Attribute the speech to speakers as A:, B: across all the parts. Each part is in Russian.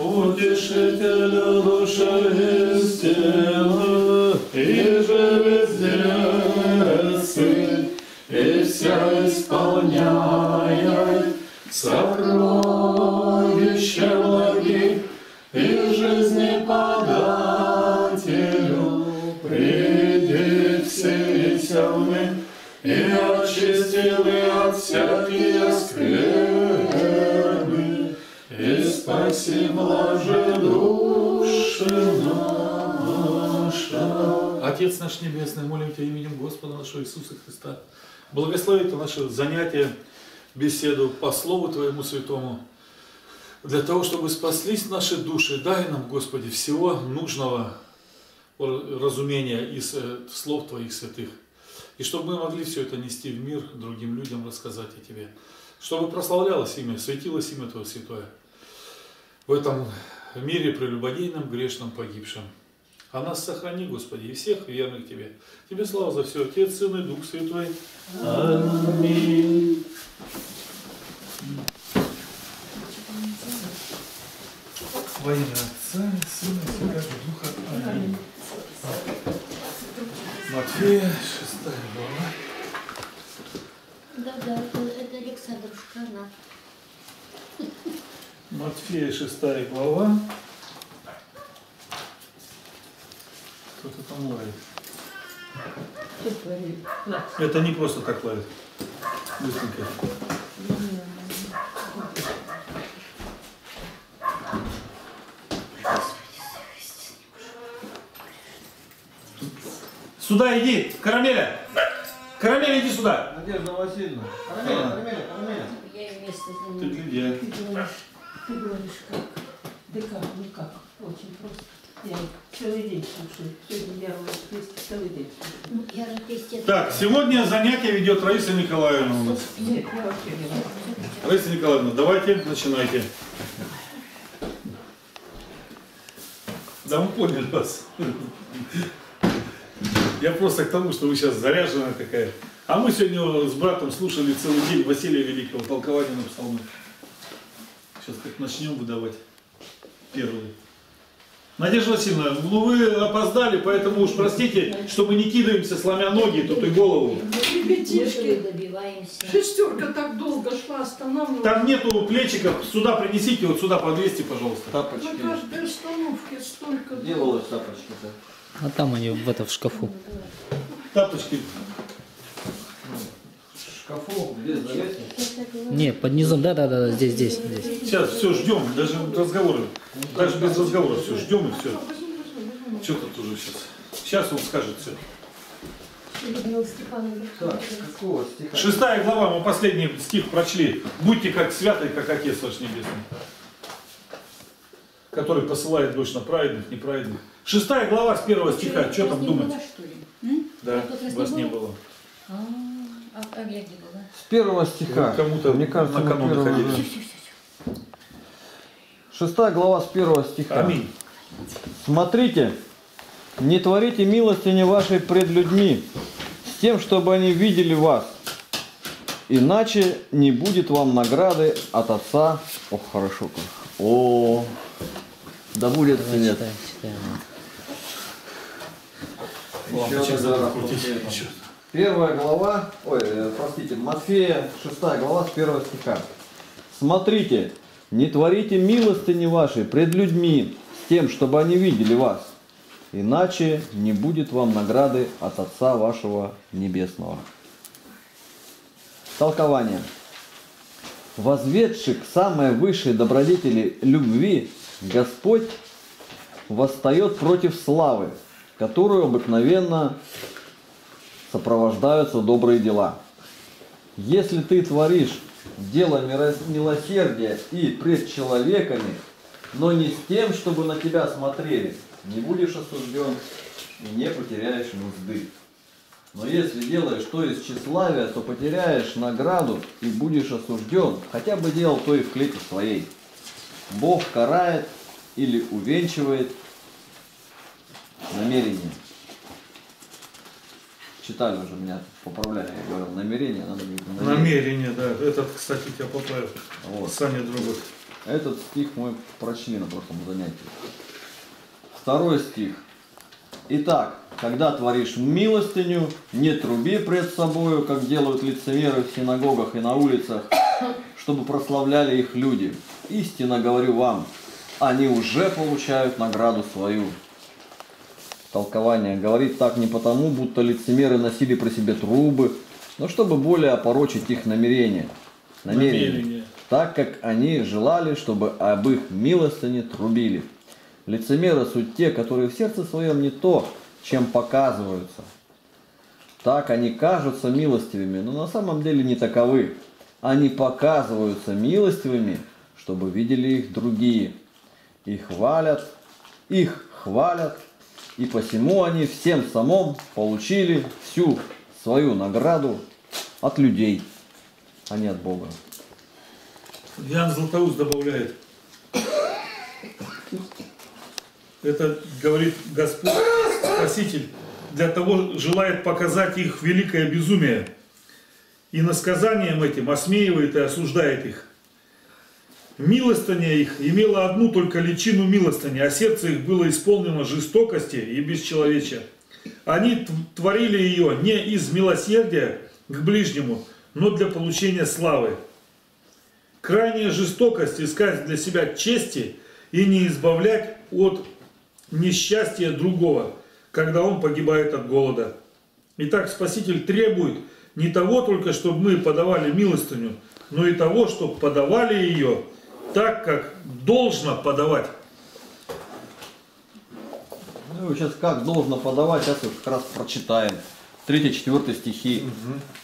A: утешителя души истины, и же везде сын, и вся исполняет сокровища благих, и жизни подателю, приди вселися в мы, и от всякие скверны, и спаси блаже души наша.
B: Отец наш Небесный, молим Тебя именем Господа нашего Иисуса Христа. Благослови Ты наше занятие, беседу по Слову Твоему Святому. Для того, чтобы спаслись наши души, дай нам, Господи, всего нужного разумения из э, слов Твоих святых. И чтобы мы могли все это нести в мир, другим людям рассказать о Тебе. Чтобы прославлялось имя, светилось имя Твое святое. В этом мире прелюбодейном, грешном, погибшем. А нас сохрани, Господи, и всех верных Тебе. Тебе слава за все, Отец, Сын и Дух Святой.
A: Аминь.
B: Во имя Отца, Сына и Святого Духа. Аминь. Матфея, 6 глава.
C: Да, да, это, это Александрушка, она.
B: Матфея, 6 глава. Кто-то там лает. Это не просто так лает. Быстренько. Сюда иди, Карамеля! Карамеля, иди сюда!
D: Надежда Васильевна. Карамеля, Карамеля, Карамеля.
C: Я вместе с
B: Ты где?
E: Ты говоришь, как? Да как, ну как, очень просто. Я целый день слушаю. Сегодня я вместе целый день слушаю.
C: Ну, Я вместе.
B: Так, сегодня занятие ведет Раиса Николаевна у нас.
E: Нет, я вообще не знаю.
B: Раиса Николаевна, давайте, начинайте. Да мы поняли вас. Я просто к тому, что вы сейчас заряженная такая. А мы сегодня с братом слушали целый день Василия Великого, толкование на псалмы. Сейчас как начнем выдавать первый. Надежда Васильевна, ну вы опоздали, поэтому уж простите, что мы не кидаемся, сломя ноги, тут и голову.
E: Ребятишки, шестерка так долго шла, останавливалась.
B: Там нету плечиков, сюда принесите, вот сюда подвесьте, пожалуйста.
E: На
D: Тапочки.
E: каждой остановке столько.
D: Делалось тапочки-то.
F: А там они в это в шкафу.
B: Тапочки.
D: Шкафу?
F: Не, под низом, да, да, да, здесь, здесь, здесь.
B: Сейчас, все, ждем, даже разговоры. Даже без разговора, все, ждем и все. Что тут уже сейчас? Сейчас он скажет все.
C: Людмила Степановна.
D: Так, какого стиха?
B: Шестая глава, мы последний стих прочли. Будьте как святый, как Отец ваш Небесный. Который посылает дождь на праведных, неправедных. Шестая глава с первого стиха, что там думать? Да, вас не было.
C: А, а, а
D: С первого стиха.
B: Кому-то
D: Мне кажется, мы
B: накануне
D: первого
B: ходили.
D: уже. Шестая глава с первого стиха.
B: Аминь.
D: Смотрите, не творите милостыни вашей пред людьми, с тем, чтобы они видели вас. Иначе не будет вам награды от Отца. Ох, хорошо как. О, да будет
F: Давай
D: свет.
F: читаем, читаем.
D: Еще Первая глава, ой, э, простите, Матфея, шестая глава с первого стиха. Смотрите, не творите милостыни вашей пред людьми, с тем, чтобы они видели вас. Иначе не будет вам награды от Отца вашего Небесного. Толкование. Возведший к самой высшей добродетели любви, Господь восстает против славы, которую обыкновенно сопровождаются добрые дела. Если ты творишь дело милосердия и пред человеками, но не с тем, чтобы на тебя смотрели, не будешь осужден и не потеряешь мзды. Но если делаешь то из тщеславия, то потеряешь награду и будешь осужден, хотя бы делал то и в клете своей. Бог карает или увенчивает намерение. Читали уже меня поправляли, я говорил намерение, надо говорить намерение.
B: Намерение, да. Этот, кстати, тебя поправил.
D: Вот.
B: Саня Дробот.
D: Этот стих мы прочли на прошлом занятии. Второй стих. Итак, когда творишь милостыню, не труби пред собою, как делают лицемеры в синагогах и на улицах, чтобы прославляли их люди. Истинно говорю вам, они уже получают награду свою. Толкование говорит так не потому, будто лицемеры носили при себе трубы, но чтобы более опорочить их намерения. намерения
B: Намерения.
D: так как они желали, чтобы об их милостыне трубили. Лицемеры суть те, которые в сердце своем не то, чем показываются. Так они кажутся милостивыми, но на самом деле не таковы. Они показываются милостивыми, чтобы видели их другие. И хвалят, их хвалят, и посему они всем самом получили всю свою награду от людей, а не от Бога.
B: Ян Златоуст добавляет. Это говорит Господь, Спаситель, для того желает показать их великое безумие. И насказанием этим осмеивает и осуждает их. Милостыня их имела одну только личину милостыни, а сердце их было исполнено жестокости и бесчеловечия. Они творили ее не из милосердия к ближнему, но для получения славы. Крайняя жестокость искать для себя чести и не избавлять от несчастья другого, когда он погибает от голода. Итак, Спаситель требует не того только, чтобы мы подавали милостыню, но и того, чтобы подавали ее так, как должно подавать.
D: Ну, сейчас как должно подавать, сейчас вот как раз прочитаем. 3-4 стихи.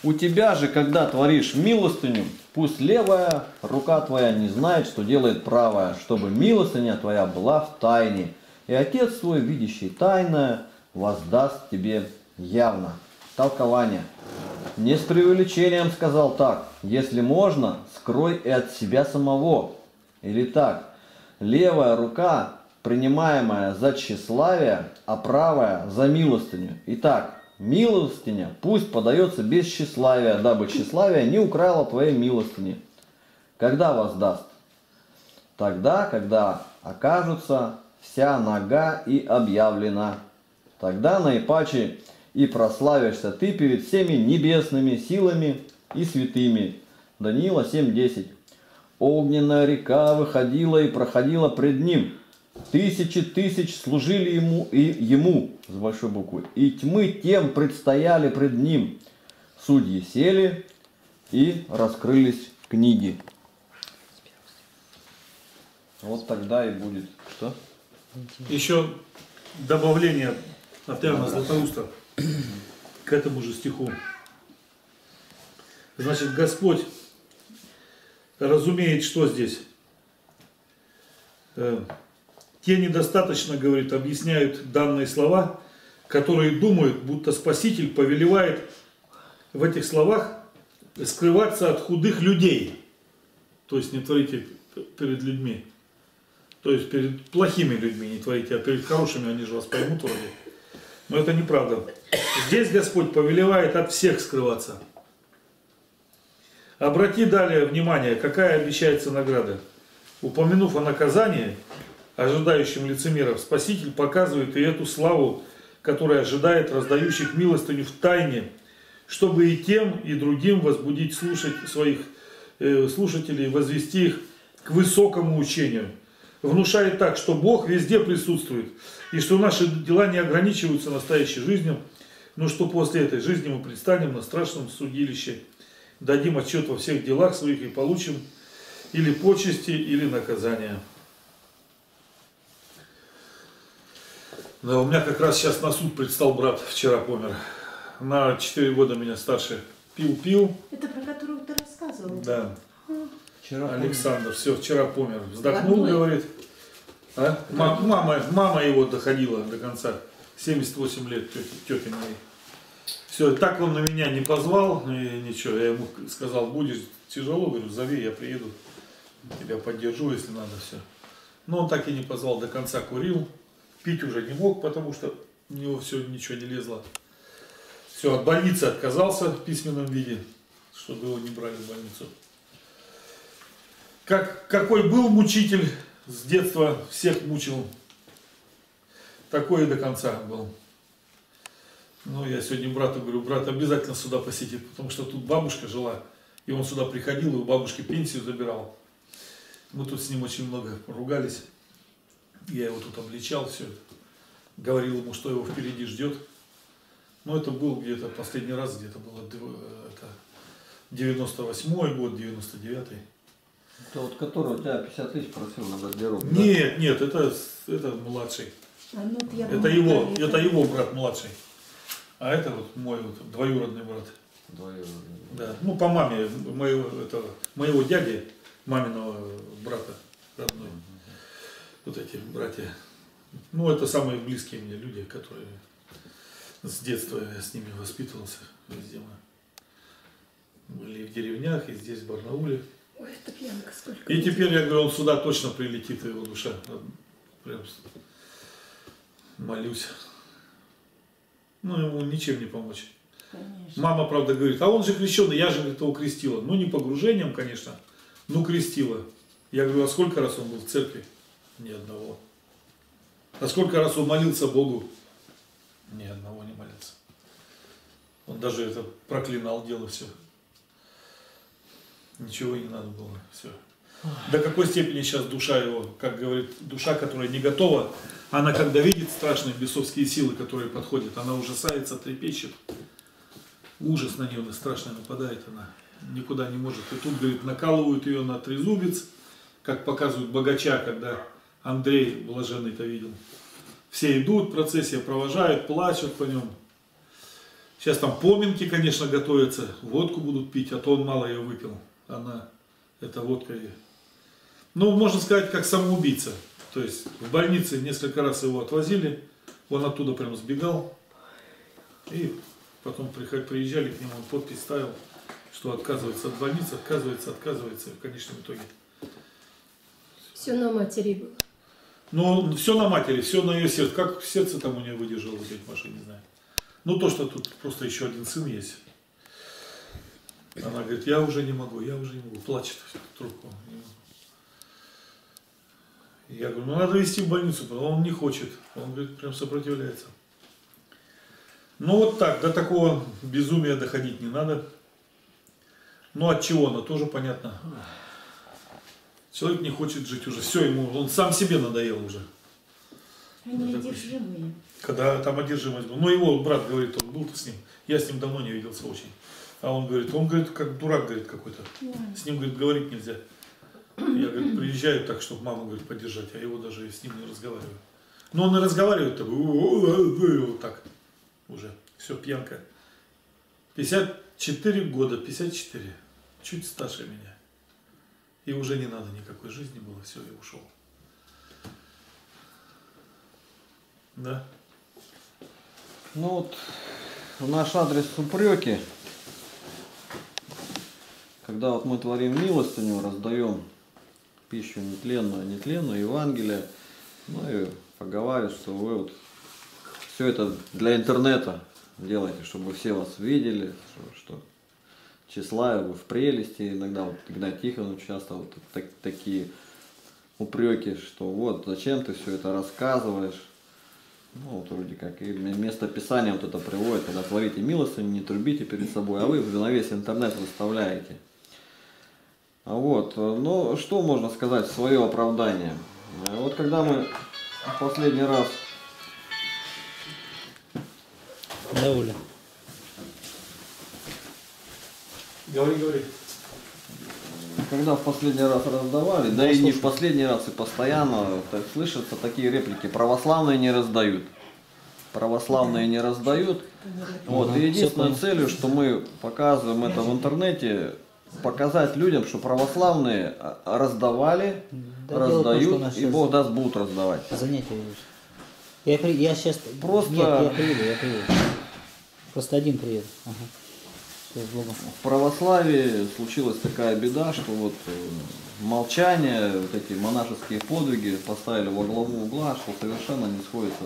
D: У тебя же, когда творишь милостыню, пусть левая рука твоя не знает, что делает правая, чтобы милостыня твоя была в тайне. И Отец твой, видящий тайное, воздаст тебе явно. Толкование. Не с преувеличением сказал так. Если можно, скрой и от себя самого. Или так. Левая рука, принимаемая за тщеславие, а правая за милостыню. Итак, милостыня пусть подается без тщеславия, дабы тщеславие не украло твоей милостыни. Когда воздаст? Тогда, когда окажется вся нога и объявлена. Тогда наипаче и прославишься ты перед всеми небесными силами и святыми. Даниила 7.10. Огненная река выходила и проходила пред ним. Тысячи тысяч служили ему и ему с большой буквы. И тьмы тем предстояли пред ним. Судьи сели и раскрылись книги. Вот тогда и будет. Что?
B: Еще добавление от Иоанна Златоуста к этому же стиху. Значит, Господь разумеет, что здесь. Э, Те недостаточно, говорит, объясняют данные слова, которые думают, будто Спаситель повелевает в этих словах скрываться от худых людей. То есть не творите перед людьми. То есть перед плохими людьми не творите, а перед хорошими они же вас поймут вроде. Но это неправда. Здесь Господь повелевает от всех скрываться. Обрати далее внимание, какая обещается награда. Упомянув о наказании, ожидающем лицемеров, Спаситель показывает и эту славу, которая ожидает раздающих милостыню в тайне, чтобы и тем, и другим возбудить слушать своих э, слушателей, возвести их к высокому учению. Внушает так, что Бог везде присутствует, и что наши дела не ограничиваются настоящей жизнью, но что после этой жизни мы предстанем на страшном судилище, дадим отчет во всех делах своих и получим или почести, или наказание. Да, у меня как раз сейчас на суд предстал брат, вчера помер. На 4 года меня старше. Пил-пил,
E: Это про которую ты рассказывал.
B: да.
D: Вчера
B: Александр, все, вчера помер. Вздохнул,
E: Родной?
B: говорит. А? Ма- Мама, мама его доходила до конца. 78 лет тети, тети моей. Все, так он на меня не позвал, и ничего. Я ему сказал, будешь тяжело, говорю, зови, я приеду. Тебя поддержу, если надо, все. Но он так и не позвал, до конца курил. Пить уже не мог, потому что у него все, ничего не лезло. Все, от больницы отказался в письменном виде, чтобы его не брали в больницу. Как, какой был мучитель с детства, всех мучил, такой и до конца был. Ну, я сегодня брату говорю, брат обязательно сюда посетит, потому что тут бабушка жила, и он сюда приходил, и у бабушки пенсию забирал. Мы тут с ним очень много ругались. Я его тут обличал, все это. Говорил ему, что его впереди ждет. Ну, это был где-то последний раз, где-то было это 98 год, 99-й.
D: Это вот который у тебя 50 тысяч просил на гардероб. да?
B: Нет, нет, это, это младший.
E: А ну, я
B: Это его, это его брат младший. А это вот мой вот двоюродный брат.
D: Двоюродный.
B: Да. Ну, по маме моего, этого, моего дяди, маминого брата родной. Вот эти братья. Ну, это самые близкие мне люди, которые с детства я с ними воспитывался везде мы. Были и в деревнях, и здесь, в Барнауле.
E: Ой, это пьянка сколько.
B: И теперь, я говорю, он сюда точно прилетит, его душа. Прям молюсь. Ну, ему ничем не помочь.
E: Конечно.
B: Мама, правда, говорит, а он же крещеный, я же говорит, его крестила. Ну, не погружением, конечно, но крестила. Я говорю, а сколько раз он был в церкви? Ни одного. А сколько раз он молился Богу? Ни одного не молился. Он даже это проклинал дело все. Ничего не надо было, все. До какой степени сейчас душа его, как говорит, душа, которая не готова, она когда видит страшные бесовские силы, которые подходят, она ужасается, трепещет. Ужас на нее страшно нападает, она никуда не может. И тут, говорит, накалывают ее на трезубец, как показывают богача, когда Андрей блаженный-то видел. Все идут, процессия провожают, плачут по нем. Сейчас там поминки, конечно, готовятся, водку будут пить, а то он мало ее выпил. Она, эта водка. Ну, можно сказать, как самоубийца. То есть в больнице несколько раз его отвозили, он оттуда прям сбегал. И потом приезжали к нему, он подпись ставил, что отказывается от больницы, отказывается, отказывается, и в конечном итоге.
G: Все на матери было.
B: Но все на матери, все на ее сердце. Как сердце там у нее выдержало, вот эти Маша, не знаю. Ну, то, что тут просто еще один сын есть. Она говорит, я уже не могу, я уже не могу. Плачет трубку. не могу. Я говорю, ну надо везти в больницу, потому он не хочет. Он говорит, прям сопротивляется. Ну вот так, до такого безумия доходить не надо. Ну от чего оно, тоже понятно. Человек не хочет жить уже. Все ему, он сам себе надоел уже.
E: Они
B: такой
E: одержимые.
B: Когда там одержимость была. Ну, его брат говорит, он был-то с ним. Я с ним давно не виделся очень. А он говорит, он говорит, как дурак, говорит, какой-то. С ним, говорит, говорить нельзя. Я, говорит, приезжаю так, чтобы маму, говорит, поддержать, а его даже с ним не разговариваю. Но он и разговаривает так, вот так уже. Все, пьянка. 54 года, 54. Чуть старше меня. И уже не надо никакой жизни было, все, я ушел. Да?
D: Ну вот, в наш адрес упреки, когда вот мы творим милостыню, раздаем пищу нетленную, нетленную, Евангелие, ну и поговариваю, что вы вот все это для интернета делаете, чтобы все вас видели, что, что числа вы в прелести, иногда вот Игнат Тихонович часто вот так- такие упреки, что вот зачем ты все это рассказываешь, ну, вот вроде как, и место писания вот это приводит, когда творите милостыню, не трубите перед собой, а вы на весь интернет выставляете. А вот, э, ну, что можно сказать в свое оправдание? Э, Вот когда мы в последний раз,
F: Да, Оля?
B: Говори, говори.
D: когда в последний раз раздавали, да и не в последний раз, и постоянно так слышатся такие реплики, православные не раздают. Православные не раздают. Вот, и единственной целью, что мы показываем это в интернете, показать людям, что православные а, раздавали,
F: Да том,
D: раздают,
F: нас
D: и Бог даст будут раздавать.
F: Занятия есть. Я, при... я сейчас...
D: Просто-
F: Нет, я приеду, я приеду. Просто один приеду. Ага. Все.
D: В православии случилась такая беда, что вот э, молчание, вот эти монашеские подвиги поставили во главу угла, что совершенно не сходится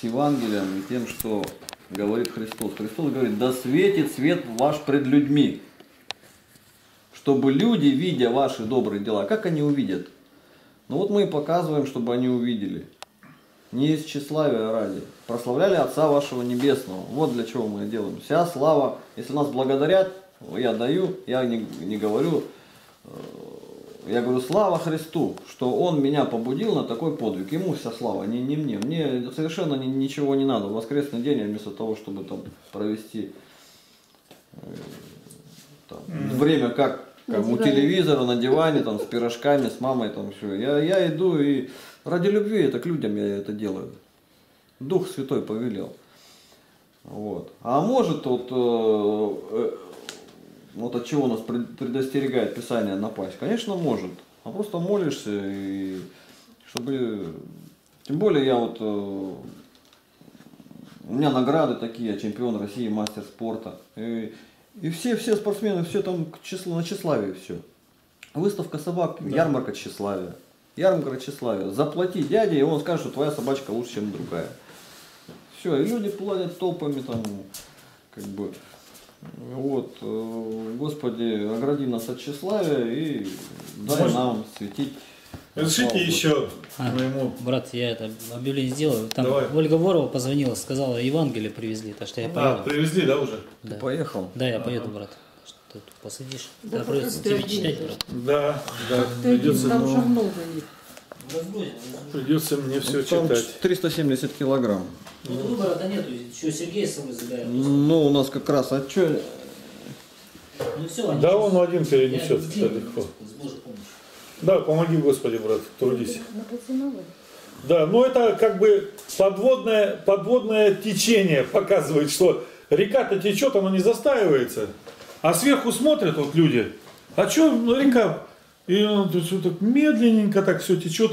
D: с Евангелием и тем, что говорит Христос. Христос говорит, да светит свет ваш пред людьми, чтобы люди, видя ваши добрые дела, как они увидят? Ну вот мы и показываем, чтобы они увидели. Не из тщеславия ради. Прославляли Отца вашего Небесного. Вот для чего мы делаем. Вся слава, если нас благодарят, я даю, я не, не говорю, э, я говорю, слава Христу, что Он меня побудил на такой подвиг. Ему вся слава, не, не мне. Мне совершенно ни- ничего не надо. В воскресный день вместо того, чтобы там провести э, там, время как, как у телевизора, на диване, там, с пирожками, с мамой, там все. Я, я иду и ради любви это к людям я это делаю. Дух Святой повелел. Вот. А может вот, э, э, вот от чего нас пред- предостерегает Писание напасть? Конечно, может. А просто молишься и чтобы... Тем более я вот... э, у меня награды такие, я чемпион России, мастер спорта. И, и все, все спортсмены, все там к числу, на тщеславие все. Выставка собак, ярмарка тщеславия. Ярмарка тщеславия. Заплати дяде, и он скажет, что твоя собачка лучше, чем другая. Все, и люди платят толпами там, как бы, вот, э, Господи, огради нас от тщеславия и дай
B: Можно?
D: нам светить.
B: Разрешите
D: славу
B: еще
F: А.
B: моему
F: Брат, я это объявление сделаю. Там
B: Давай.
F: Ольга Ворова позвонила, сказала, Евангелие привезли, так что я
B: А,
F: поеду.
B: привезли, да, уже?
D: Ты поехал?
F: Да, я поеду, брат. Что ты тут посидишь?
E: Да
F: Да, придется тебе читать, брат.
B: Да, да,
E: Ты
B: придется,
E: там
B: ну,
E: же много их.
B: придется мне все
D: Там
B: читать.
D: 370 килограмм.
F: Ну, выбора-то нету, еще Сергей с собой забирает.
D: Ну, у нас как раз, а что,
F: Ну все,
B: Да, он один перенесет это легко. Да, помоги, Господи, брат, трудись. Да, но это как бы подводное, подводное течение показывает, что река-то течет, она не застаивается. А сверху смотрят вот люди, а что ну, река? И он тут всё так медленненько так все течет.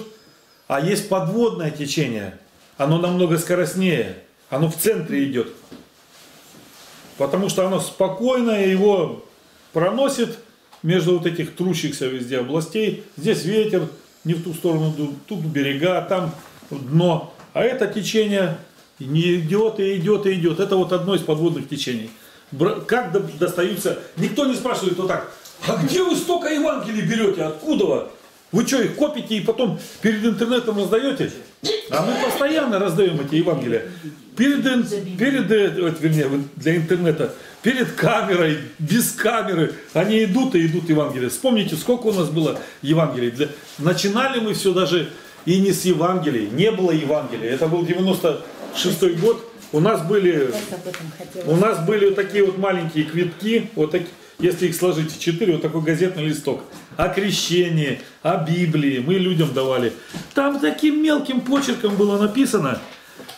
B: А есть подводное течение, оно намного скоростнее, оно в центре идет. Потому что оно спокойно его проносит между вот этих трущихся везде областей. Здесь ветер не в ту сторону, тут берега, там дно. А это течение не идет и идет и идет. Это вот одно из подводных течений. Как до- достаются? Никто не спрашивает вот так. А где вы столько Евангелий берете? Откуда вы? Что, их копите и потом перед интернетом раздаете? А мы постоянно раздаем эти Евангелия. Перед, перед, э, вернее, для интернета, перед камерой, без камеры, они идут и идут Евангелия. Вспомните, сколько у нас было Евангелий. Для... Начинали мы все даже и не с Евангелий, не было Евангелия. Это был 96 год. У нас были у нас были такие вот маленькие квитки, вот так, если их сложить четыре, вот такой газетный листок. О крещении, о Библии мы людям давали. Там таким мелким почерком было написано.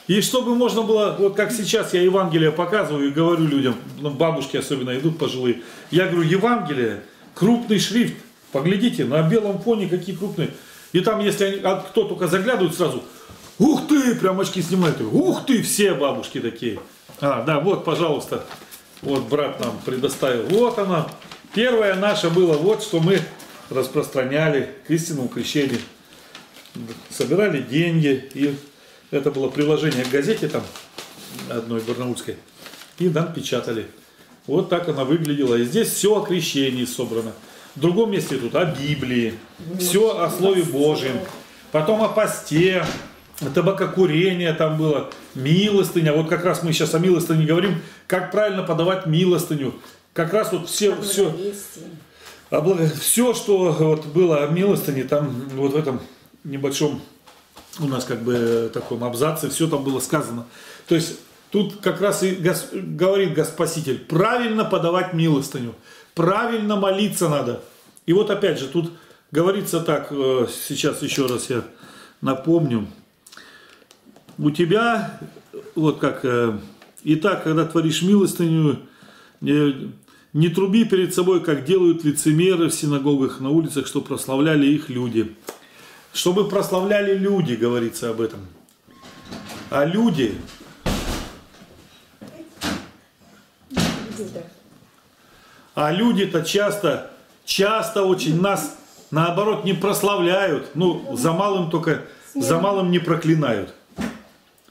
B: И чтобы можно было, вот как сейчас я Евангелие показываю и говорю людям, ну, бабушки особенно идут пожилые, я говорю, Евангелие, крупный шрифт, поглядите, на белом фоне какие крупные. И там, если они- а кто только заглядывает сразу, ух ты, прям очки снимают, ух ты, все бабушки такие. А, да, вот, пожалуйста, вот брат нам предоставил. Вот она. Первое наше было вот, что мы распространяли к истинному крещению. Собирали деньги, и это было приложение к газете там, одной барнаульской, и нам печатали. Вот так она выглядела. И здесь все о крещении собрано. В другом месте тут о Библии, все о Слове Божьем. Потом о посте, табакокурение там было, милостыня. Вот как раз мы сейчас о милостыне говорим, как правильно подавать милостыню. Как раз вот все, все, а благо- все, что вот было о милостыне, там вот в этом небольшом у нас как бы таком абзаце, все там было сказано. То есть тут как раз и гос- говорит Госпаситель, правильно подавать милостыню, правильно молиться надо. И вот опять же тут говорится так, э, сейчас еще раз я напомню, у тебя, вот как, э, итак, когда творишь милостыню, э, не труби перед собой, как делают лицемеры в синагогах на улицах, что прославляли их люди. Чтобы прославляли люди, говорится об этом. А люди, а люди-то часто, часто очень нас, наоборот, не прославляют. Ну, за малым только, за малым не проклинают.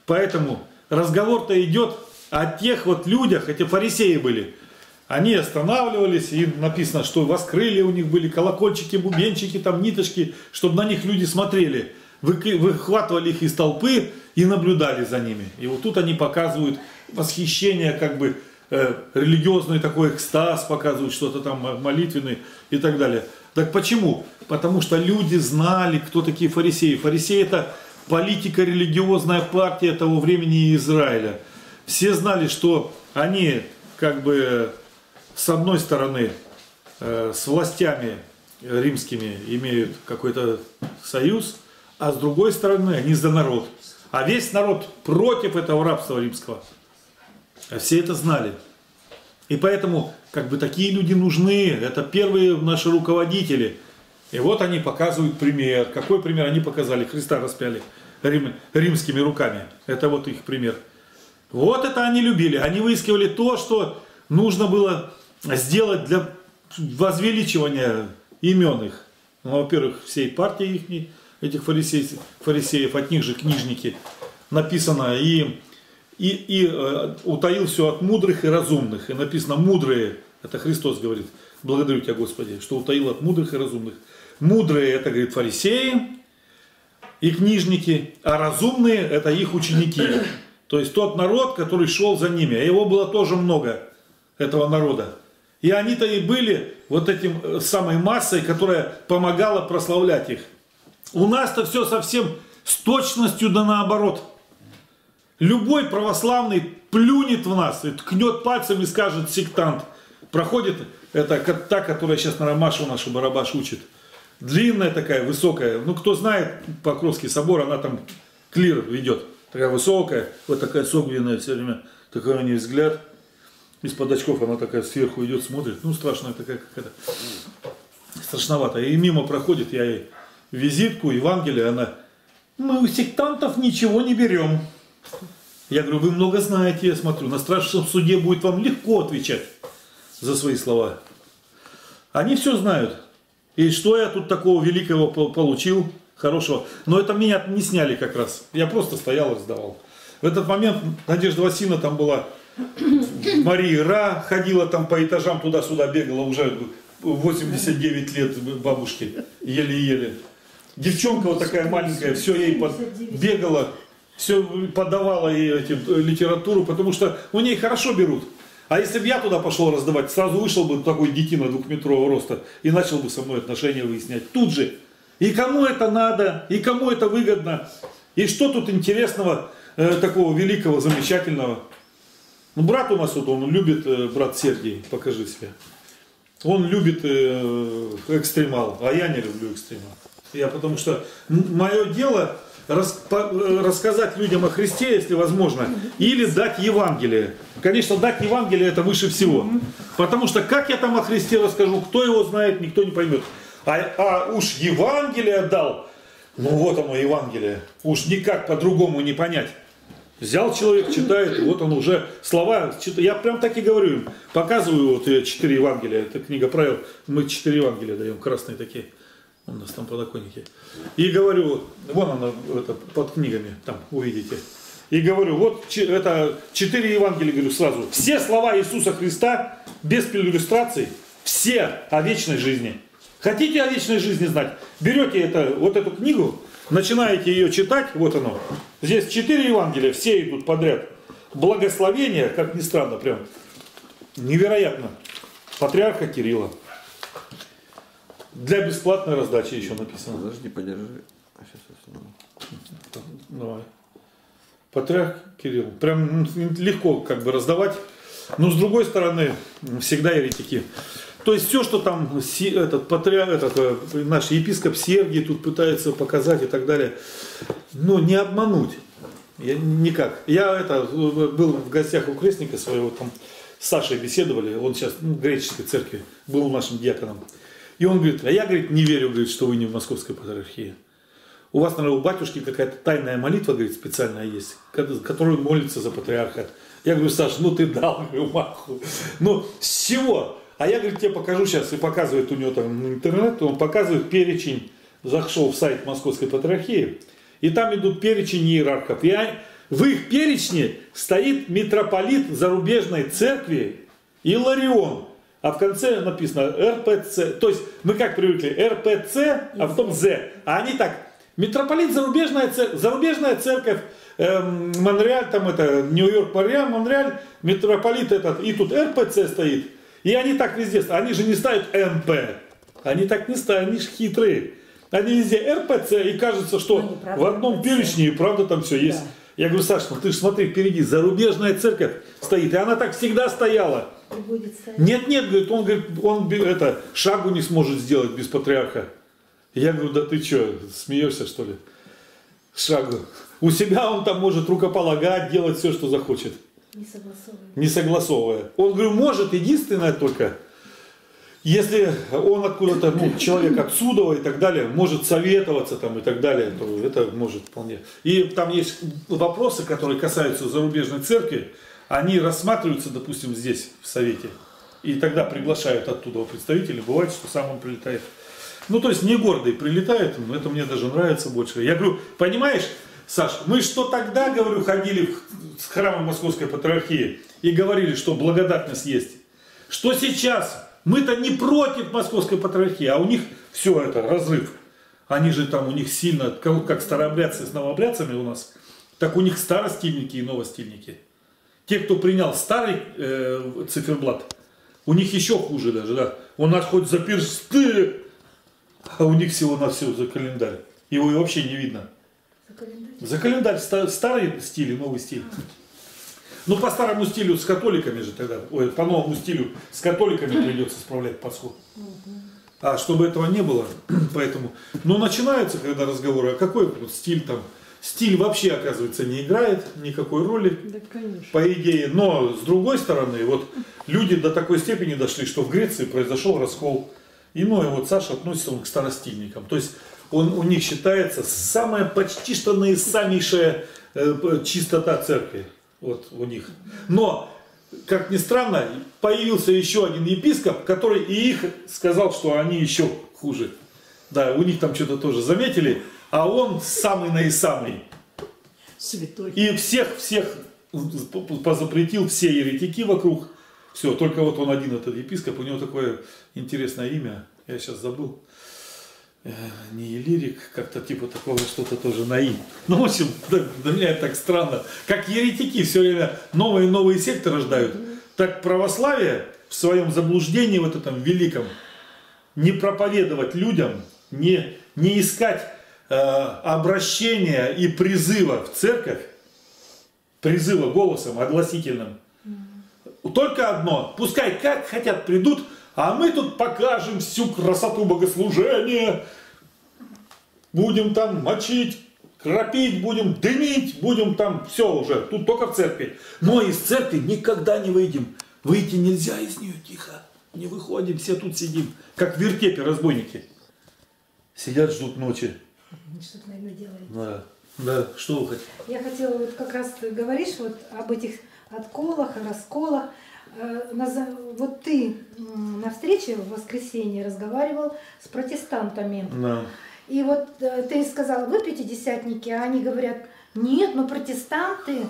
B: Поэтому разговор-то идет о тех вот людях, эти фарисеи были, Они останавливались, и написано, что воскрыли у них были колокольчики, бубенчики, там ниточки, чтобы на них люди смотрели. Выхватывали их из толпы и наблюдали за ними. И вот тут они показывают восхищение, как бы э, религиозный такой экстаз, показывают что-то там мо- молитвенный и так далее. Так почему? Потому что люди знали, кто такие фарисеи. Фарисеи это политико-религиозная партия того времени Израиля. Все знали, что они как бы с одной стороны э, с властями римскими имеют какой-то союз, а с другой стороны они за народ. А весь народ против этого рабства римского. А все это знали. И поэтому как бы такие люди нужны. Это первые наши руководители. И вот они показывают пример. Какой пример они показали? Христа распяли рим- римскими руками. Это вот их пример. Вот это они любили. Они выискивали то, что нужно было сделать для возвеличивания имен их. Ну, во-первых, всей партии их, этих фарисеев, фарисеев, от них же книжники написано. И, и, и э, утаил все от мудрых и разумных. И написано мудрые, это Христос говорит, благодарю тебя, Господи, что утаил от мудрых и разумных. Мудрые, это, говорит, фарисеи и книжники, а разумные, это их ученики. То есть тот народ, который шел за ними. А его было тоже много, этого народа. И они-то и были вот этим э, самой массой, которая помогала прославлять их. У нас-то все совсем с точностью да наоборот. Любой православный плюнет в нас, и ткнет пальцем и скажет сектант. Проходит, это та, которая сейчас на Машу нашу Барабаш учит. Длинная такая, высокая. Ну, кто знает Покровский собор, она там клир ведет. Такая высокая, вот такая согбенная все время. Такой у нее взгляд. Из-под очков она такая сверху идет, смотрит. Ну, страшная такая какая-то. Страшновато. И мимо проходит, я ей визитку, Евангелие, она, мы у сектантов ничего не берем. Я говорю, вы много знаете, я смотрю, на страшном суде будет вам легко отвечать за свои слова. Они все знают. И что я тут такого великого по- получил, хорошего. Но это меня не сняли как раз. Я просто стоял и сдавал. В этот момент Надежда Васильевна там была, Мария Ра ходила там по этажам туда-сюда, бегала уже 89 лет бабушке, еле-еле. Девчонка вот такая маленькая, все ей под- бегала, все подавала ей эти, э, литературу, потому что у ней хорошо берут. А если бы я туда пошел раздавать, сразу вышел бы такой детина двухметрового роста и начал бы со мной отношения выяснять. Тут же. И кому это надо, и кому это выгодно, и что тут интересного, э, такого великого, замечательного. Ну, брат у нас вот, он любит, э, брат Сергей, покажи себя. Он любит э, экстремал, а я не люблю экстремал. Я потому что мое дело рас- по- э, рассказать людям о Христе, если возможно, или дать Евангелие. Конечно, дать Евангелие это выше всего. Потому что как я там о Христе расскажу, кто его знает, никто не поймет. А, а уж Евангелие дал, ну вот оно Евангелие. Уж никак по-другому не понять. Взял человек, читает, вот он уже слова, чит- я прям так и говорю им, показываю вот э, четыре Евангелия, это книга правил, мы четыре Евангелия даем, красные такие, у нас там подоконники. И говорю, вон она это, под книгами, там увидите. И говорю, вот это четыре Евангелия, говорю сразу. Все слова Иисуса Христа без иллюстраций, все о вечной жизни. Хотите о вечной жизни знать? Берете это, вот эту книгу, начинаете ее читать, вот оно. Здесь четыре Евангелия, все идут подряд. Благословение, как ни странно, прям невероятно. Патриарха Кирилла. Для бесплатной раздачи еще написано.
D: Подожди, подержи. А сейчас я сниму.
B: Давай. Патриарх Кирилл. Прям легко как бы раздавать. Но с другой стороны, всегда еретики. То есть все, что там этот патриарх, этот, э, наш епископ Сергий тут пытается показать и так далее, ну не обмануть. Я, никак. Я это, э, был в гостях у крестника своего, там с Сашей беседовали, он сейчас ну, в греческой церкви был нашим диаконом. И он говорит, а я, говорит, не верю, говорит, что вы не в московской патриархии. У вас, наверное, у батюшки какая-то тайная молитва, говорит, специальная есть, ко- которую молится за патриарха. Я говорю, Саш, ну ты дал, говорю, маху. Ну, с чего? А я, говорит, тебе покажу сейчас, и показывает у него там интернет, он показывает перечень, зашел в сайт Московской Патриархии, и там идут перечень иерархов. И в их перечне стоит митрополит зарубежной церкви Иларион. А в конце написано РПЦ. То есть мы как привыкли, РПЦ, а потом З. А они так, митрополит зарубежная, цер- зарубежная церковь, эм, Монреаль, там это, Нью-Йорк, Монреаль, Монреаль, митрополит этот, и тут РПЦ стоит. И они так везде, они же не ставят МП. Они так не ставят, они же хитрые. Они везде РПЦ, и кажется, что
E: правда,
B: в одном перечне, и правда там все есть.
E: Да.
B: Я говорю, Саш, ну ты же смотри, впереди зарубежная церковь стоит, и она так всегда стояла. Нет, нет, говорит, он говорит, он это шагу не сможет сделать без патриарха. Я говорю, да ты что, смеешься что ли? Шагу. У себя он там может рукополагать, делать все, что захочет,
C: Не согласовывает.
B: не согласовывая. Он, говорю, может единственное только, если он откуда-то, ну, человек отсюда и так далее, может советоваться там и так далее, то это может вполне. И там есть вопросы, которые касаются зарубежной церкви, они рассматриваются, допустим, здесь, в Совете. И тогда приглашают оттуда представителей, бывает, что сам он прилетает. Ну, то есть не гордый прилетает, ну, это мне даже нравится больше. Я говорю, понимаешь, Саш, мы что тогда, говорю, ходили с храма Московской Патриархии и говорили, что благодатность есть. Что сейчас? Мы-то не против Московской Патриархии, а у них все это, разрыв. Они же там, у них сильно, как старообрядцы с новообрядцами у нас, так у них старостильники и новостильники. Те, кто принял старый э, циферблат, у них еще хуже даже, да. У нас хоть за персты, а у них всего на все за календарь. Его и вообще не видно.
C: За календарь.
B: За календарь ста- старый стиль и новый стиль. Ну, по старому стилю с католиками же тогда, ой, по новому стилю с католиками придется справлять Пасху. А чтобы этого не было, поэтому, ну, начинается, когда разговоры, а какой вот стиль там, стиль вообще, оказывается, не играет никакой роли,
G: Да, конечно.
B: по идее. Но с другой стороны, вот люди до такой степени дошли, что в Греции произошел раскол. И ну, вот Саша относится он к старостильникам. То есть он у них считается самая почти что наисамейшая э, чистота церкви. Вот у них. Но, как ни странно, появился еще один епископ, который и их сказал, что они еще хуже. Да, у них там что-то тоже заметили, а он самый наисамый.
E: Святой.
B: И всех, всех позапретил, все еретики вокруг. Все, только вот он один, этот епископ, у него такое интересное имя, я сейчас забыл. Э, Не Елирик, как-то типа такого что-то тоже на «и». Ну, в общем, для, меня это так странно. Как еретики все время новые и новые секты рождают, так православие в своем заблуждении вот этом великом не проповедовать людям, не, не искать обращения и призыва в церковь, призыва голосом огласительным. Только одно, пускай как хотят придут, а мы тут покажем всю красоту богослужения, будем там мочить, кропить, будем дымить, будем там все уже, тут только в церкви. Но из церкви никогда не выйдем. Выйти нельзя из нее, тихо. Не выходим, все тут сидим, как в вертепе разбойники. Сидят, ждут ночи.
C: Что-то, наверное, делает.
B: Да, да, что вы хотите?
C: Я хотела, вот как раз ты говоришь вот об этих отколах, расколах. Э, Вот ты на встрече в воскресенье разговаривал с протестантами.
B: Да.
C: И вот э, ты сказал, вы пятидесятники, а они говорят, нет, мы протестанты.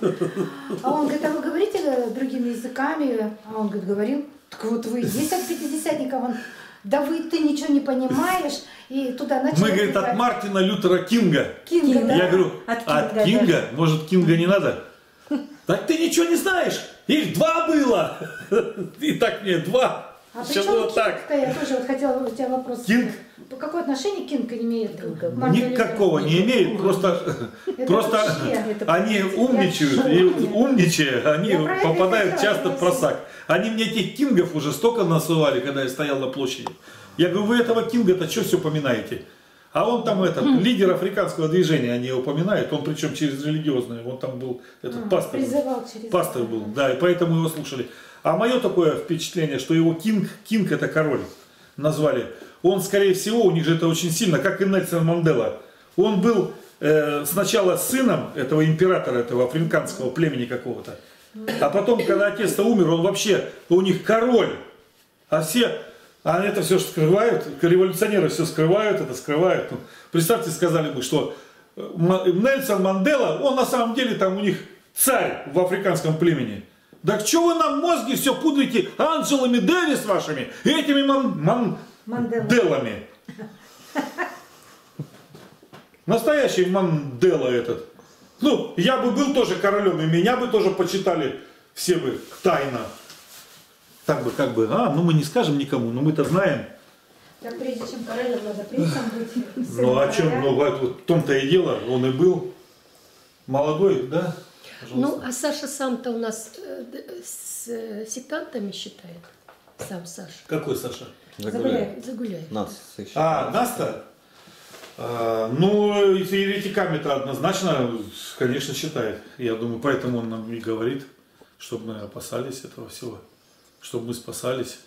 C: А он говорит, а вы говорите другими языками? А он говорит, говорил. Так вот вы есть от пятидесятников. Он, да вы, ты ничего не понимаешь. И туда начал...
B: Мы, говорит, от Мартина Лютера Кинга.
C: Кинга, да.
B: Я говорю,
E: От
B: от
E: Кинга,
B: Кинга? Может, Кинга не надо? Так ты ничего не знаешь. Их два было. И так мне два.
C: А
B: Все было так.
C: Я тоже вот хотела у тебя вопрос.
B: Кинг?
C: Какое отношение Кинг имеет к Мартину
B: Никакого не имеет, просто,
C: Это
B: просто они умничают, и умничая, они попадают часто в просак. Они мне этих кингов уже столько насылали, когда я стоял на площади. Я говорю, вы этого кинга-то что все поминаете? А он там этот, лидер африканского движения, они его упоминают, он причем через религиозное, он там был, этот
C: А,
B: пастор.
C: через
B: Пастор был, да, и поэтому его слушали. А мое такое впечатление, что его Кинг, Кинг это король, назвали. Он, скорее всего, у них же это очень сильно, как и Нельсон Мандела. Он был э, сначала сыном этого императора, этого африканского племени какого-то. А потом, когда отец-то умер, он вообще, у них король. А все, а это все скрывают, революционеры все скрывают, это скрывают. Ну, представьте, сказали бы, что э, Нельсон Мандела, он на самом деле там у них царь в африканском племени. Так что вы нам мозги все пудрите Анджелами Дэвис вашими, этими ман, ман-
C: Манделы.
B: Делами. Настоящий Мандела этот. Ну, я бы был тоже королем, и меня бы тоже почитали все бы тайно. Так бы, как бы, а, ну мы не скажем никому, но мы-то знаем.
C: Так прежде чем королем, надо принцем быть.
B: Ну
C: сыном
B: а чем, ну вот в том-то и дело, он и был молодой, да?
G: Ну, а Саша сам-то у нас э, с сектантами считает. Сам Саша.
B: Какой Саша?
D: Загуляй.
G: Загуляет.
D: Нас их
B: А, Наста? А, ну, еретиками-то однозначно, конечно, считает. Я думаю, поэтому он нам и говорит, чтобы мы опасались этого всего, чтобы мы спасались.